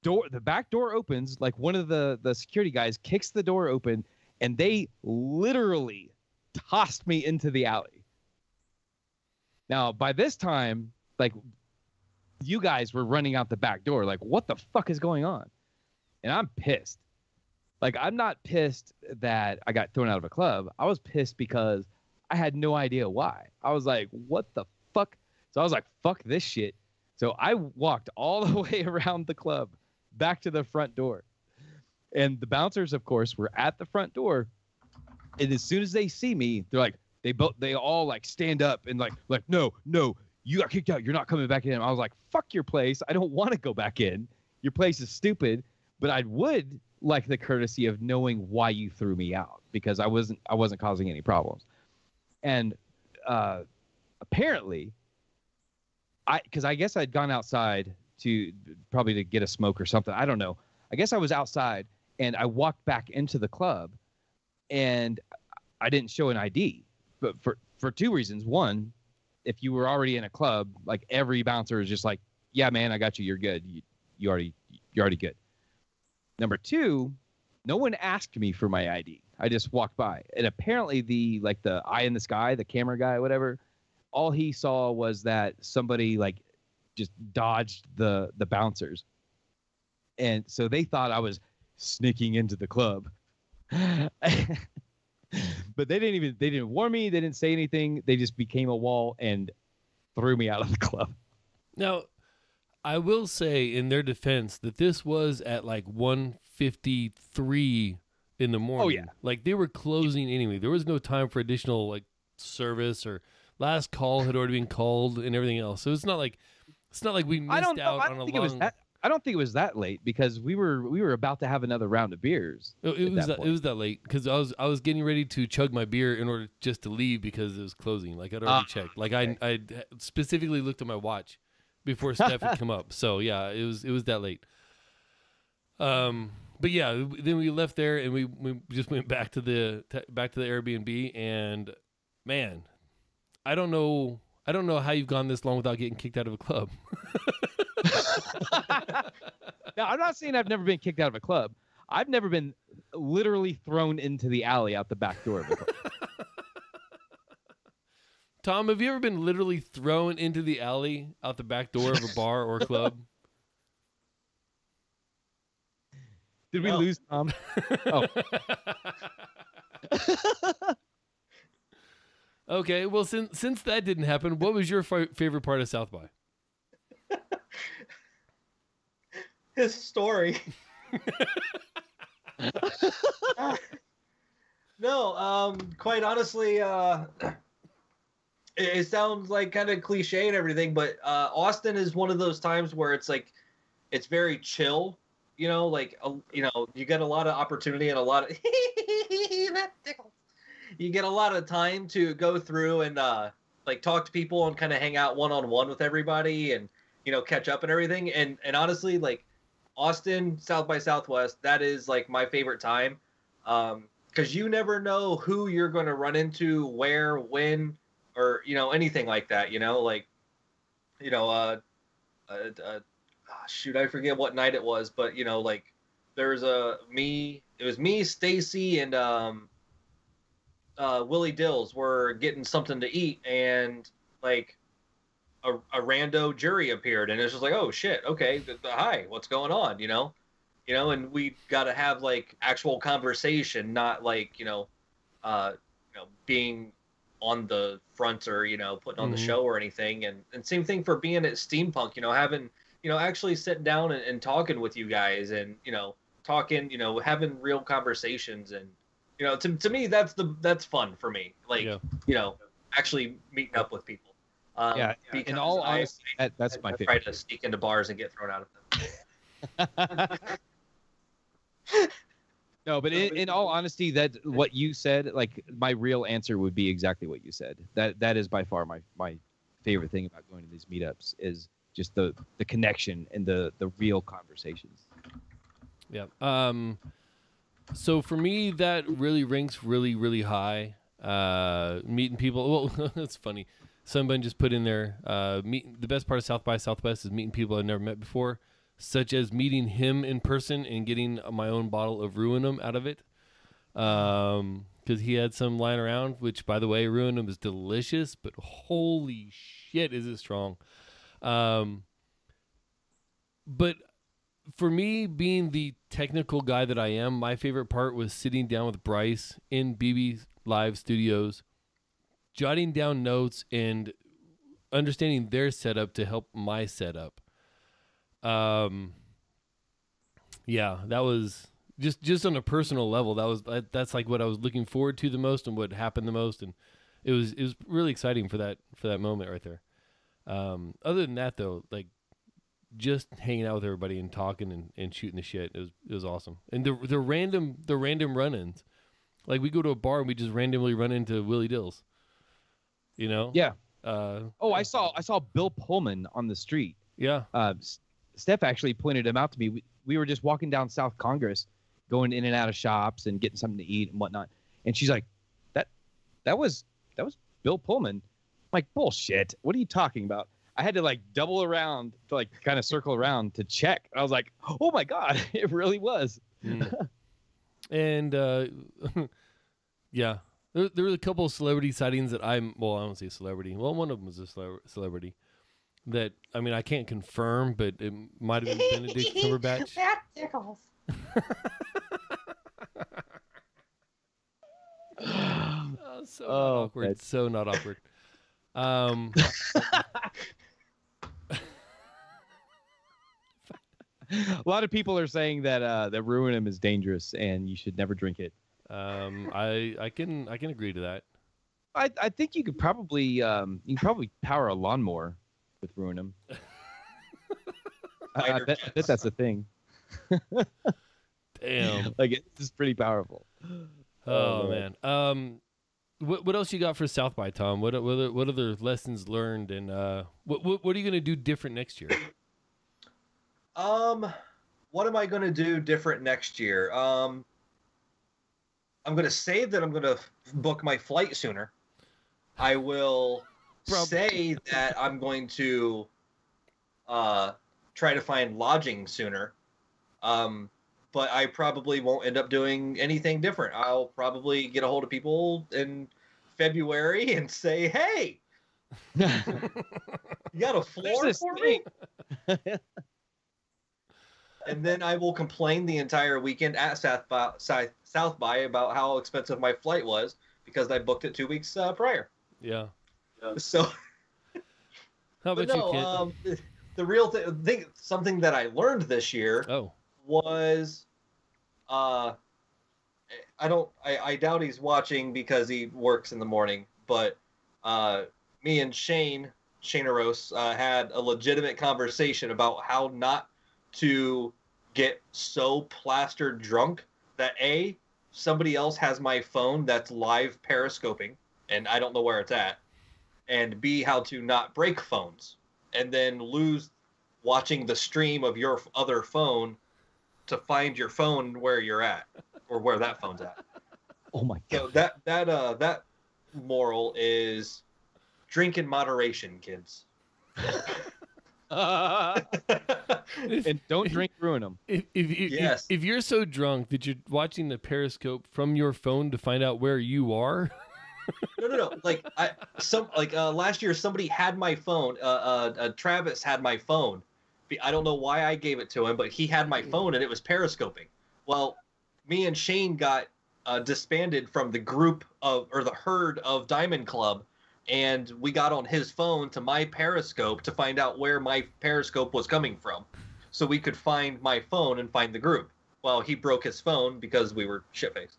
door the back door opens like one of the the security guys kicks the door open and they literally tossed me into the alley. Now by this time like you guys were running out the back door. Like what the fuck is going on? And i'm pissed. Like i'm not pissed that i got thrown out of a club. I was pissed because i had no idea why. I was like what the fuck? So i was like fuck this shit. So i walked all the way around the club back to the front door. And the bouncers of course were at the front door. And as soon as they see me they're like they both they all like stand up and like like no no you got kicked out. You're not coming back in. I was like fuck your place. I don't want to go back in. Your place is stupid. But i would like the courtesy of knowing why you threw me out because i wasn't i wasn't causing any problems and uh apparently i because i guess i'd gone outside to probably to get a smoke or something. I don't know. I guess i was outside and i walked back into the club and i didn't show an id but for for two reasons. One if you were already in a club like every bouncer is just like yeah man i got you. You're good. You, you already you're already good. Number two no one asked me for my id I just walked by, and apparently the like the eye in the sky, the camera guy, whatever, all he saw was that somebody like just dodged the the bouncers, and so they thought I was sneaking into the club. but they didn't even they didn't warn me. They didn't say anything. They just became a wall and threw me out of the club. Now, I will say in their defense that this was at like 1:53 in the morning. Oh, yeah. Like they were closing anyway. There was no time for additional like service or last call had already been called and everything else. So it's not like it's not like we missed I don't know. out I on don't a think long it was that. I don't think it was that late because we were we were about to have another round of beers. It, it was that it was that late because I was I was getting ready to chug my beer in order just to leave because it was closing. Like I'd already Ah, checked. Like I I specifically looked at my watch before Steph had come up. So yeah, it was it was that late. Um, but yeah, then we left there and we, we just went back to the back to the Airbnb and man, I don't know I don't know how you've gone this long without getting kicked out of a club. Now I'm not saying I've never been kicked out of a club. I've never been literally thrown into the alley out the back door of the club. Tom, have you ever been literally thrown into the alley out the back door of a bar or club? Did we No. lose Tom? Oh, Okay, well since since that didn't happen, what was your fi- favorite part of South by? His story. no, um, quite honestly, uh, it, it sounds like kind of cliche and everything, but uh, Austin is one of those times where it's like, it's very chill. You know, like you know, you get a lot of opportunity and a lot of that tickles. you get a lot of time to go through and uh like talk to people and kind of hang out one on one with everybody and you know catch up and everything and and honestly like Austin South by Southwest that is like my favorite time um cuz you never know who you're going to run into where when or you know anything like that you know like you know uh, uh, uh shoot I forget what night it was but you know like there was a me it was me Stacy and um uh, Willie Dills were getting something to eat, and like a, a rando jury appeared, and it's just like, oh shit, okay, th- th- hi, what's going on, you know, you know, and we got to have like actual conversation, not like you know, uh, you know, being on the front or you know putting on Mhm. the show or anything, and and same thing for being at Steampunk, you know, having you know actually sitting down and, and talking with you guys, and you know talking, you know, having real conversations and you know to, to me that's the that's fun for me like Yeah. you know actually meeting up with people um, yeah. In all I- honesty, that, that's I, my I try to sneak into bars and get thrown out of them no, but in, in all honesty, that what you said, like my real answer would be exactly what you said. That that is by far my my favorite thing about going to these meetups is just the the connection and the the real conversations. Yeah. Um, so for me, that really ranks really, really high. Uh, meeting people. Well, that's funny. Someone just put in there. Uh, meet the best part of South by Southwest is meeting people I've never met before, such as meeting him in person and getting my own bottle of Ruinum out of it. Um, because he had some lying around, which by the way, Ruinum is delicious, but holy shit, is it strong. Um, but for me, being the technical guy that I am, my favorite part was sitting down with Bryce in BB Live Studios, jotting down notes and understanding their setup to help my setup. Um, yeah, that was just just on a personal level. That was that, that's like what I was looking forward to the most and what happened the most, and it was it was really exciting for that for that moment right there. Um, other than that, though, like just hanging out with everybody and talking and, and shooting the shit. It was it was awesome. And the the random the random run-ins, like we go to a bar and we just randomly run into Willie Dills. You know? Yeah. Uh, Oh, I saw I saw Bill Pullman on the street. yeah. Uh, Steph actually pointed him out to me. We, we were just walking down South Congress, going in and out of shops and getting something to eat and whatnot. And she's like, "That, that was that was Bill Pullman." I'm like, bullshit. What are you talking about? I had to like double around to like kind of circle around to check. I was like, "Oh my god, it really was." Mm. and uh, Yeah, there, there were a couple of celebrity sightings that I'm. Well, I don't say celebrity. Well, one of them was a cele- celebrity. That I mean, I can't confirm, but it might have been Benedict Cumberbatch. That tickles. Oh, so Oh, awkward. that- So not awkward. Um, A lot of people are saying that uh, that Ruinum is dangerous and you should never drink it. um, I I can I can agree to that. I, I think you could probably um, you can probably power a lawnmower with Ruinum. I, I, bet, I bet that's a thing. Damn. Like it's pretty powerful. Oh Oh, man. Um, what what else you got for South by Tom? What what other, what other lessons learned and uh, what what what are you gonna do different next year? Um, what am I going to do different next year? Um, I'm going to say that I'm going to book my flight sooner. I will say that I'm going to uh, try to find lodging sooner. Um, but I probably won't end up doing anything different. I'll probably get a hold of people in February and say, "Hey, you got a floor this for thing." me?" and then I will complain the entire weekend at South by, South, South by about how expensive my flight was because I booked it two weeks uh, prior. Yeah. So, How about no, you, Kent? um, the, the real thing, thing, something that I learned this year oh, was, uh, I don't, I, I doubt he's watching because he works in the morning, but uh, me and Shane, Shane Aros, uh, had a legitimate conversation about how not to get so plastered drunk that A, somebody else has my phone that's live periscoping and I don't know where it's at, and B, how to not break phones and then lose watching the stream of your other phone to find your phone where you're at or where that phone's at. oh my god. So that that uh that moral is drink in moderation, kids. and don't drink Ruinum. if if, if, Yes. if if you're so drunk that you're watching the periscope from your phone to find out where you are, no, no, no. Like I some like uh last year somebody had my phone. Uh, uh, uh Travis had my phone. Be- I don't know why I gave it to him, but he had my phone and it was periscoping. Well, me and Shane got uh, disbanded from the group of or the herd of Diamond Club, and we got on his phone to my periscope to find out where my periscope was coming from, so we could find my phone and find the group. Well, he broke his phone because we were shit faced.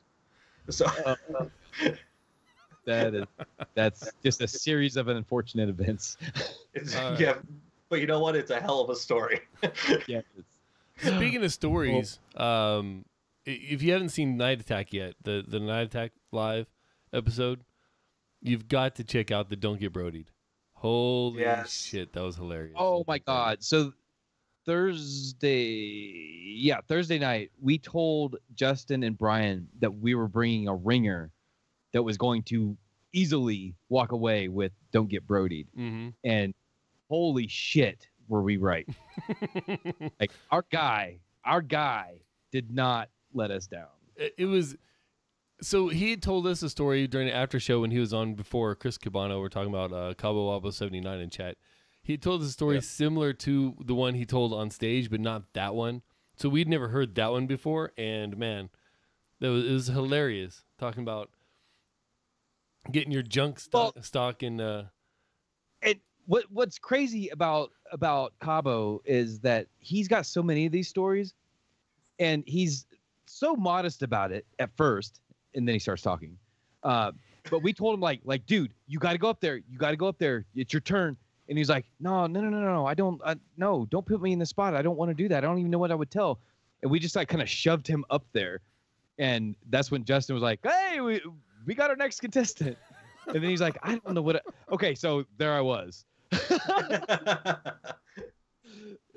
So. That is that's just a series of unfortunate events. It's, All right. Yeah, but you know what? It's a hell of a story. yeah. Speaking of stories, um, if you haven't seen Night Attack yet, the the Night Attack live episode, you've got to check out the Don't Get Brodied. Holy Yes. shit, that was hilarious. oh my god. So Thursday, yeah, Thursday night, we told Justin and Brian that we were bringing a ringer that was going to easily walk away with "Don't Get Brodied," Mm-hmm. and holy shit, were we right? like our guy, our guy did not let us down. it, it was so he had told us a story during the after show when he was on before Chris Cabano. We're talking about uh, Cabo Wabo seventy nine in chat. He had told us a story Yeah. similar to the one he told on stage, but not that one. So we'd never heard that one before, and man, that was it was hilarious talking about getting your junk stock, stock in. Uh, and what what's crazy about about Cabo is that he's got so many of these stories, and he's so modest about it at first, and then he starts talking. Uh, but we told him like like dude, you got to go up there. You got to go up there. It's your turn. And he's like, no, no, no, no, no. I don't. I, no, don't put me in the spot. I don't want to do that. I don't even know what I would tell. And we just like kind of shoved him up there, and that's when Justin was like, hey, we we got our next contestant. And then he's like, I don't know what. I... Okay, so there I was.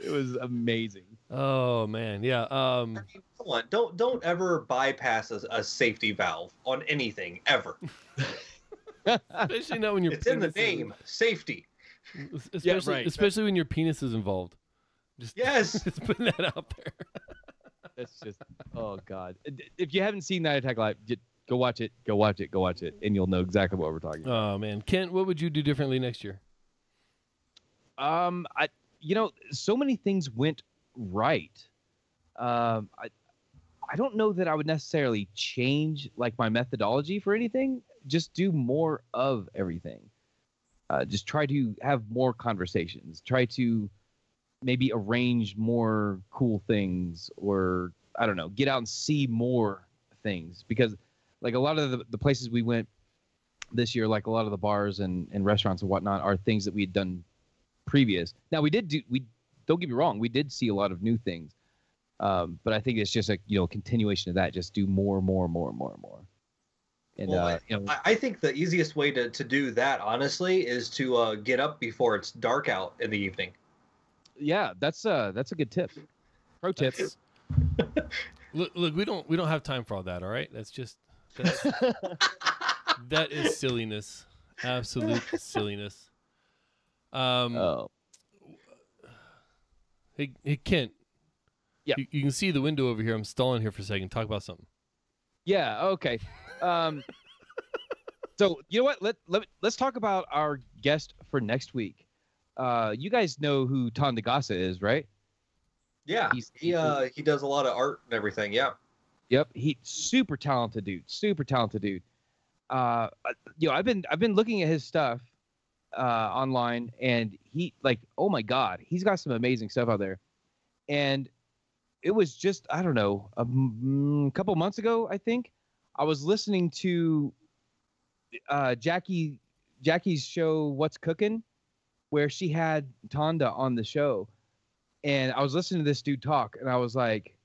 It was amazing. oh man, yeah. Um, Come on, don't don't ever bypass a, a safety valve on anything ever. especially not when your It's in the penis is- name, safety. especially right. especially when your penis is involved. Just Yes. just putting that out there. That's just oh god. If you haven't seen Night Attack Live, j- Go watch it. Go watch it. Go watch it, and you'll know exactly what we're talking about. Oh man, Kent, what would you do differently next year? Um, I, you know, so many things went right. Um, I, I don't know that I would necessarily change like my methodology for anything. Just do more of everything. Uh, just try to have more conversations. Try to maybe arrange more cool things, or I don't know, get out and see more things because, like a lot of the, the places we went this year, like a lot of the bars and, and restaurants and whatnot, are things that we had done previous. Now we did do we don't get me wrong, we did see a lot of new things. Um, but I think it's just a you know continuation of that. Just do more, more, more, more, more. And Well, uh, you know, I, I think the easiest way to, to do that, honestly, is to uh, get up before it's dark out in the evening. yeah, that's uh that's a good tip. Pro tip. That's- look, look, we don't we don't have time for all that. All right, that's just that's, that is silliness, absolute silliness. Um, Oh, hey, hey, Kent. Yeah. You, you can see the window over here. I'm stalling here for a second. Talk about something. yeah. Okay. Um, so you know what? Let let let's talk about our guest for next week. Uh, you guys know who Tondagossa is, right? Yeah, He's- he uh, he does a lot of art and everything. Yeah, Yep, he super talented dude, super talented dude. Uh, you know, I've been I've been looking at his stuff uh, online, and he like, oh my god, he's got some amazing stuff out there. And it was just I don't know a mm, couple months ago, I think I was listening to uh, Jackie Jackie's show What's Cooking, where she had Tonda on the show, and I was listening to this dude talk, and I was like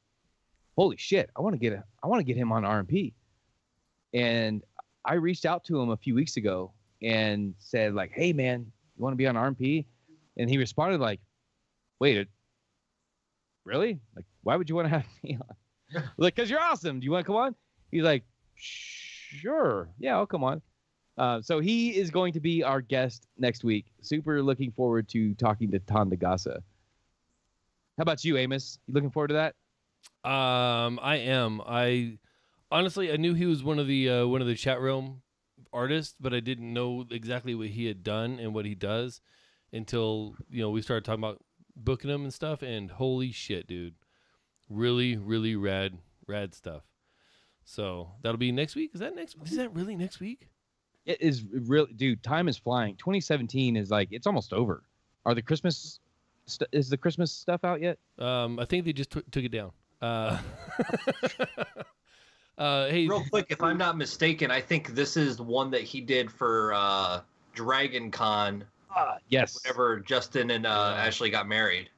holy shit, I want to get a, I want to get him on RMP. And I reached out to him a few weeks ago and said like, "Hey man, you want to be on RMP?" And he responded like, "Wait, really? Like, why would you want to have me on?" like, "Cause you're awesome. Do you want to come on?" He's like, "Sure, yeah, I'll come on." Uh, so he is going to be our guest next week. Super looking forward to talking to Tondagossa. How about you, Amos? You looking forward to that? Um, I am. I honestly, I knew he was one of the uh, one of the chat room artists, but I didn't know exactly what he had done and what he does until you know we started talking about booking him and stuff. And holy shit, dude, really, really rad, rad stuff. So that'll be next week. Is that next? Is that really next week? It is really, dude. Time is flying. 2017 is like it's almost over. Are the Christmas st- is the Christmas stuff out yet? Um, I think they just t- took it down. Uh, uh, hey, real quick, if I'm not mistaken, I think this is one that he did for uh, Dragon Con Uh, yes. whenever Justin and uh, Yeah. Ashley got married.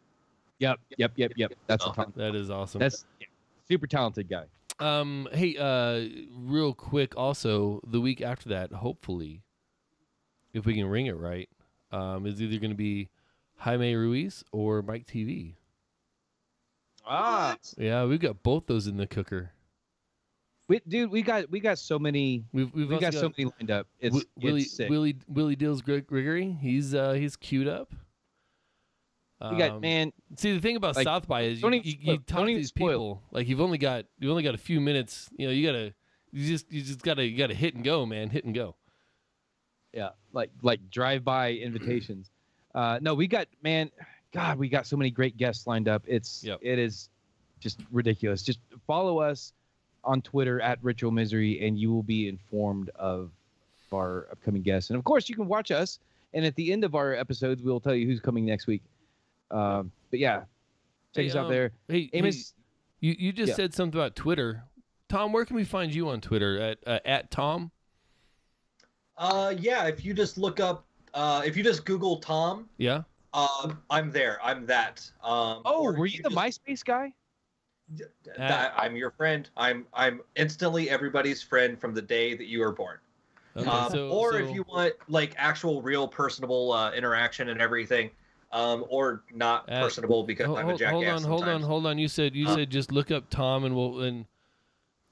Yep. Yep. Yep. Yep. That's Oh. a ton- that is awesome. that's yeah, super talented guy. Um, hey, uh, real quick, also the week after that, hopefully, if we can ring it right, um, is either going to be Jaime Ruiz or Mike TV. Ah, Yeah, we've got both those in the cooker. We, dude, we got we got so many. We've we've We also got so many lined up. It's, Wi- Willie it's sick. Willie Willie Dills Grigory. He's uh he's queued up. we got Um, man. See, the thing about like, South by is you, you, you spoil- talk to these spoil. people like you've only got you only got a few minutes. You know, you gotta you just you just gotta you gotta hit and go, man, hit and go. Yeah, like like drive by invitations. Uh, no, we got man. God, we got so many great guests lined up. It's Yep. it is just ridiculous. Just follow us on Twitter at Ritual Misery, and you will be informed of our upcoming guests. And of course, you can watch us. And at the end of our episodes, we'll tell you who's coming next week. Um, but yeah, check Hey, us out um, there. Hey, Amos, hey, you you just Yeah. said something about Twitter. Tom, where can we find you on Twitter at uh, at Tom? Uh, yeah, if you just look up, uh, if you just Google Tom, Yeah. uh, I'm there. I'm that. Um, oh, were if you the just- MySpace guy? That- I'm your friend. I'm I'm instantly everybody's friend from the day that you were born. Okay, Um, so- or so- if you want like actual, real, personable uh, interaction and everything, um, or not Uh, personable because Ho- I'm a jackass. hold on, hold on, hold on. You said you Huh? said just look up Tom and we'll and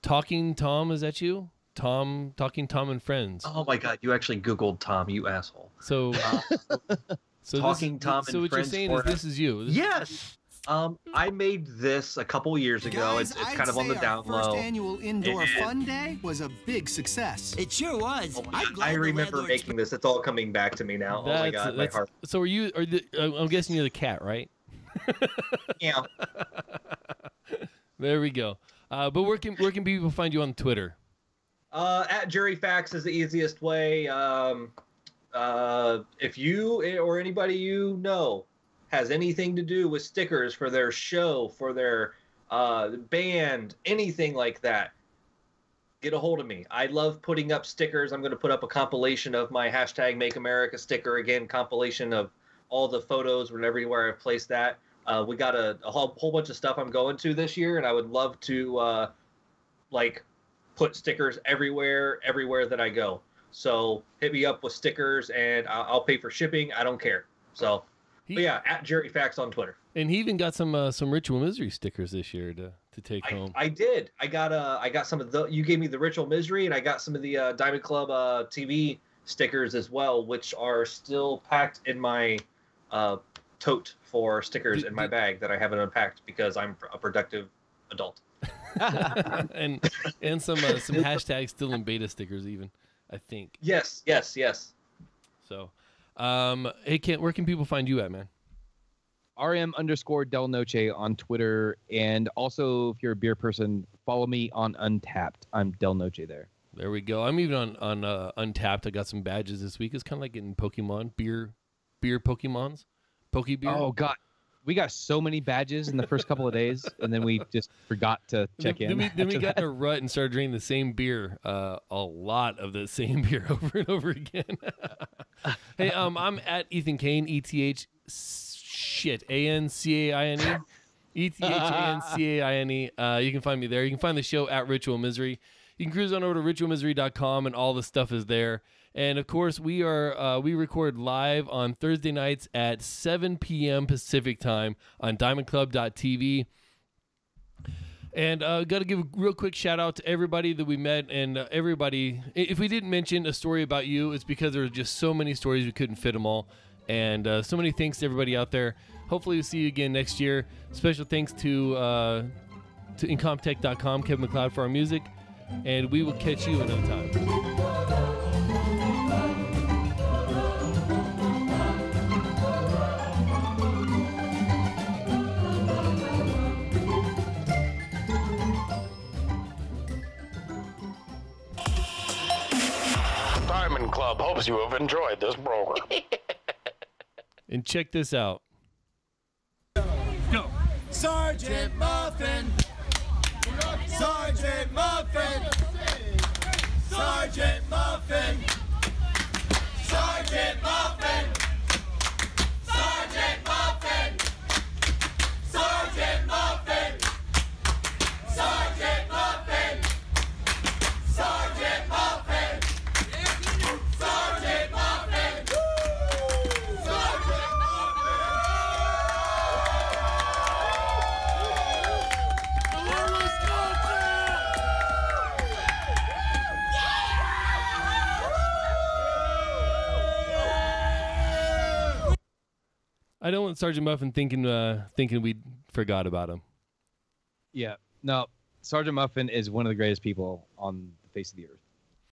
talking Tom. Is that you? Tom talking Tom and friends. Oh my god, you actually Googled Tom, you asshole. So Uh, so Talking this, Tom So and what you're saying is forever. this is you. This- yes. Um, I made this a couple years ago. Guys, it's it's I'd kind of on say the our down first low. annual indoor And- fun day was a big success. It sure was. Oh I'm glad I remember making this. It's all coming back to me now. oh my god, my heart. So are you? Are the? Uh, I'm guessing you're the cat, right? Yeah. There we go. Uh, but where can where can people find you on Twitter? Uh, at JuryFacts is the easiest way. Um, uh, if you or anybody you know has anything to do with stickers for their show, for their uh, band, anything like that, get a hold of me. I love putting up stickers. I'm going to put up a compilation of my hashtag Make America sticker again, compilation of all the photos and everywhere I've placed that. Uh, we got a, a whole, whole bunch of stuff I'm going to this year, and I would love to uh, like put stickers everywhere, everywhere that I go. So hit me up with stickers, and I'll, I'll pay for shipping. I don't care. So, but yeah, at JuryFacts on Twitter. And he even got some uh, some ritual misery stickers this year to to take I, home. I did. I got uh, I got some of the. You gave me the Ritual Misery, and I got some of the uh, Diamond Club uh, TV stickers as well, which are still packed in my uh, tote for stickers Did- in my did- bag that I haven't unpacked because I'm a productive adult. and and some uh, some hashtag still in beta stickers even. I think Yes, yes, yes. so. Um, hey Kent, where can people find you at, man? RM underscore Del Noche on Twitter. And also, if you're a beer person, follow me on Untappd. I'm Del Noche there. There we go. I'm even on on uh, Untappd. I got some badges this week. It's kind of like getting Pokemon beer, beer Pokemons, Poke beer. Oh, God. We got so many badges in the first couple of days, and then we just forgot to check then, in. Then we, then we got that. in a rut and started drinking the same beer, uh, a lot of the same beer over and over again. hey, um, I'm at Ethan Caine, E T H shit, A N C A I N E. E T H A N C A I N E. Uh, you can find me there. You can find the show at Ritual Misery. You can cruise on over to ritualmisery.com and all the stuff is there. And of course, we are uh, we record live on Thursday nights at 7 p.m. Pacific time on DiamondClub.tv. And uh, got to give a real quick shout out to everybody that we met and uh, everybody. If we didn't mention a story about you, it's because there were just so many stories we couldn't fit them all. And uh, so many thanks to everybody out there. Hopefully, we'll see you again next year. Special thanks to uh, to Incompetech.com, Kevin MacLeod for our music. And we will catch you another time. Club hopes you have enjoyed this program. And check this out. Sergeant Muffin! Sergeant Muffin! Sergeant Muffin! Sergeant Muffin! Sergeant Muffin! Sergeant Muffin! Sergeant I don't want Sergeant Muffin thinking uh, thinking we forgot about him. Yeah. No, Sergeant Muffin is one of the greatest people on the face of the earth.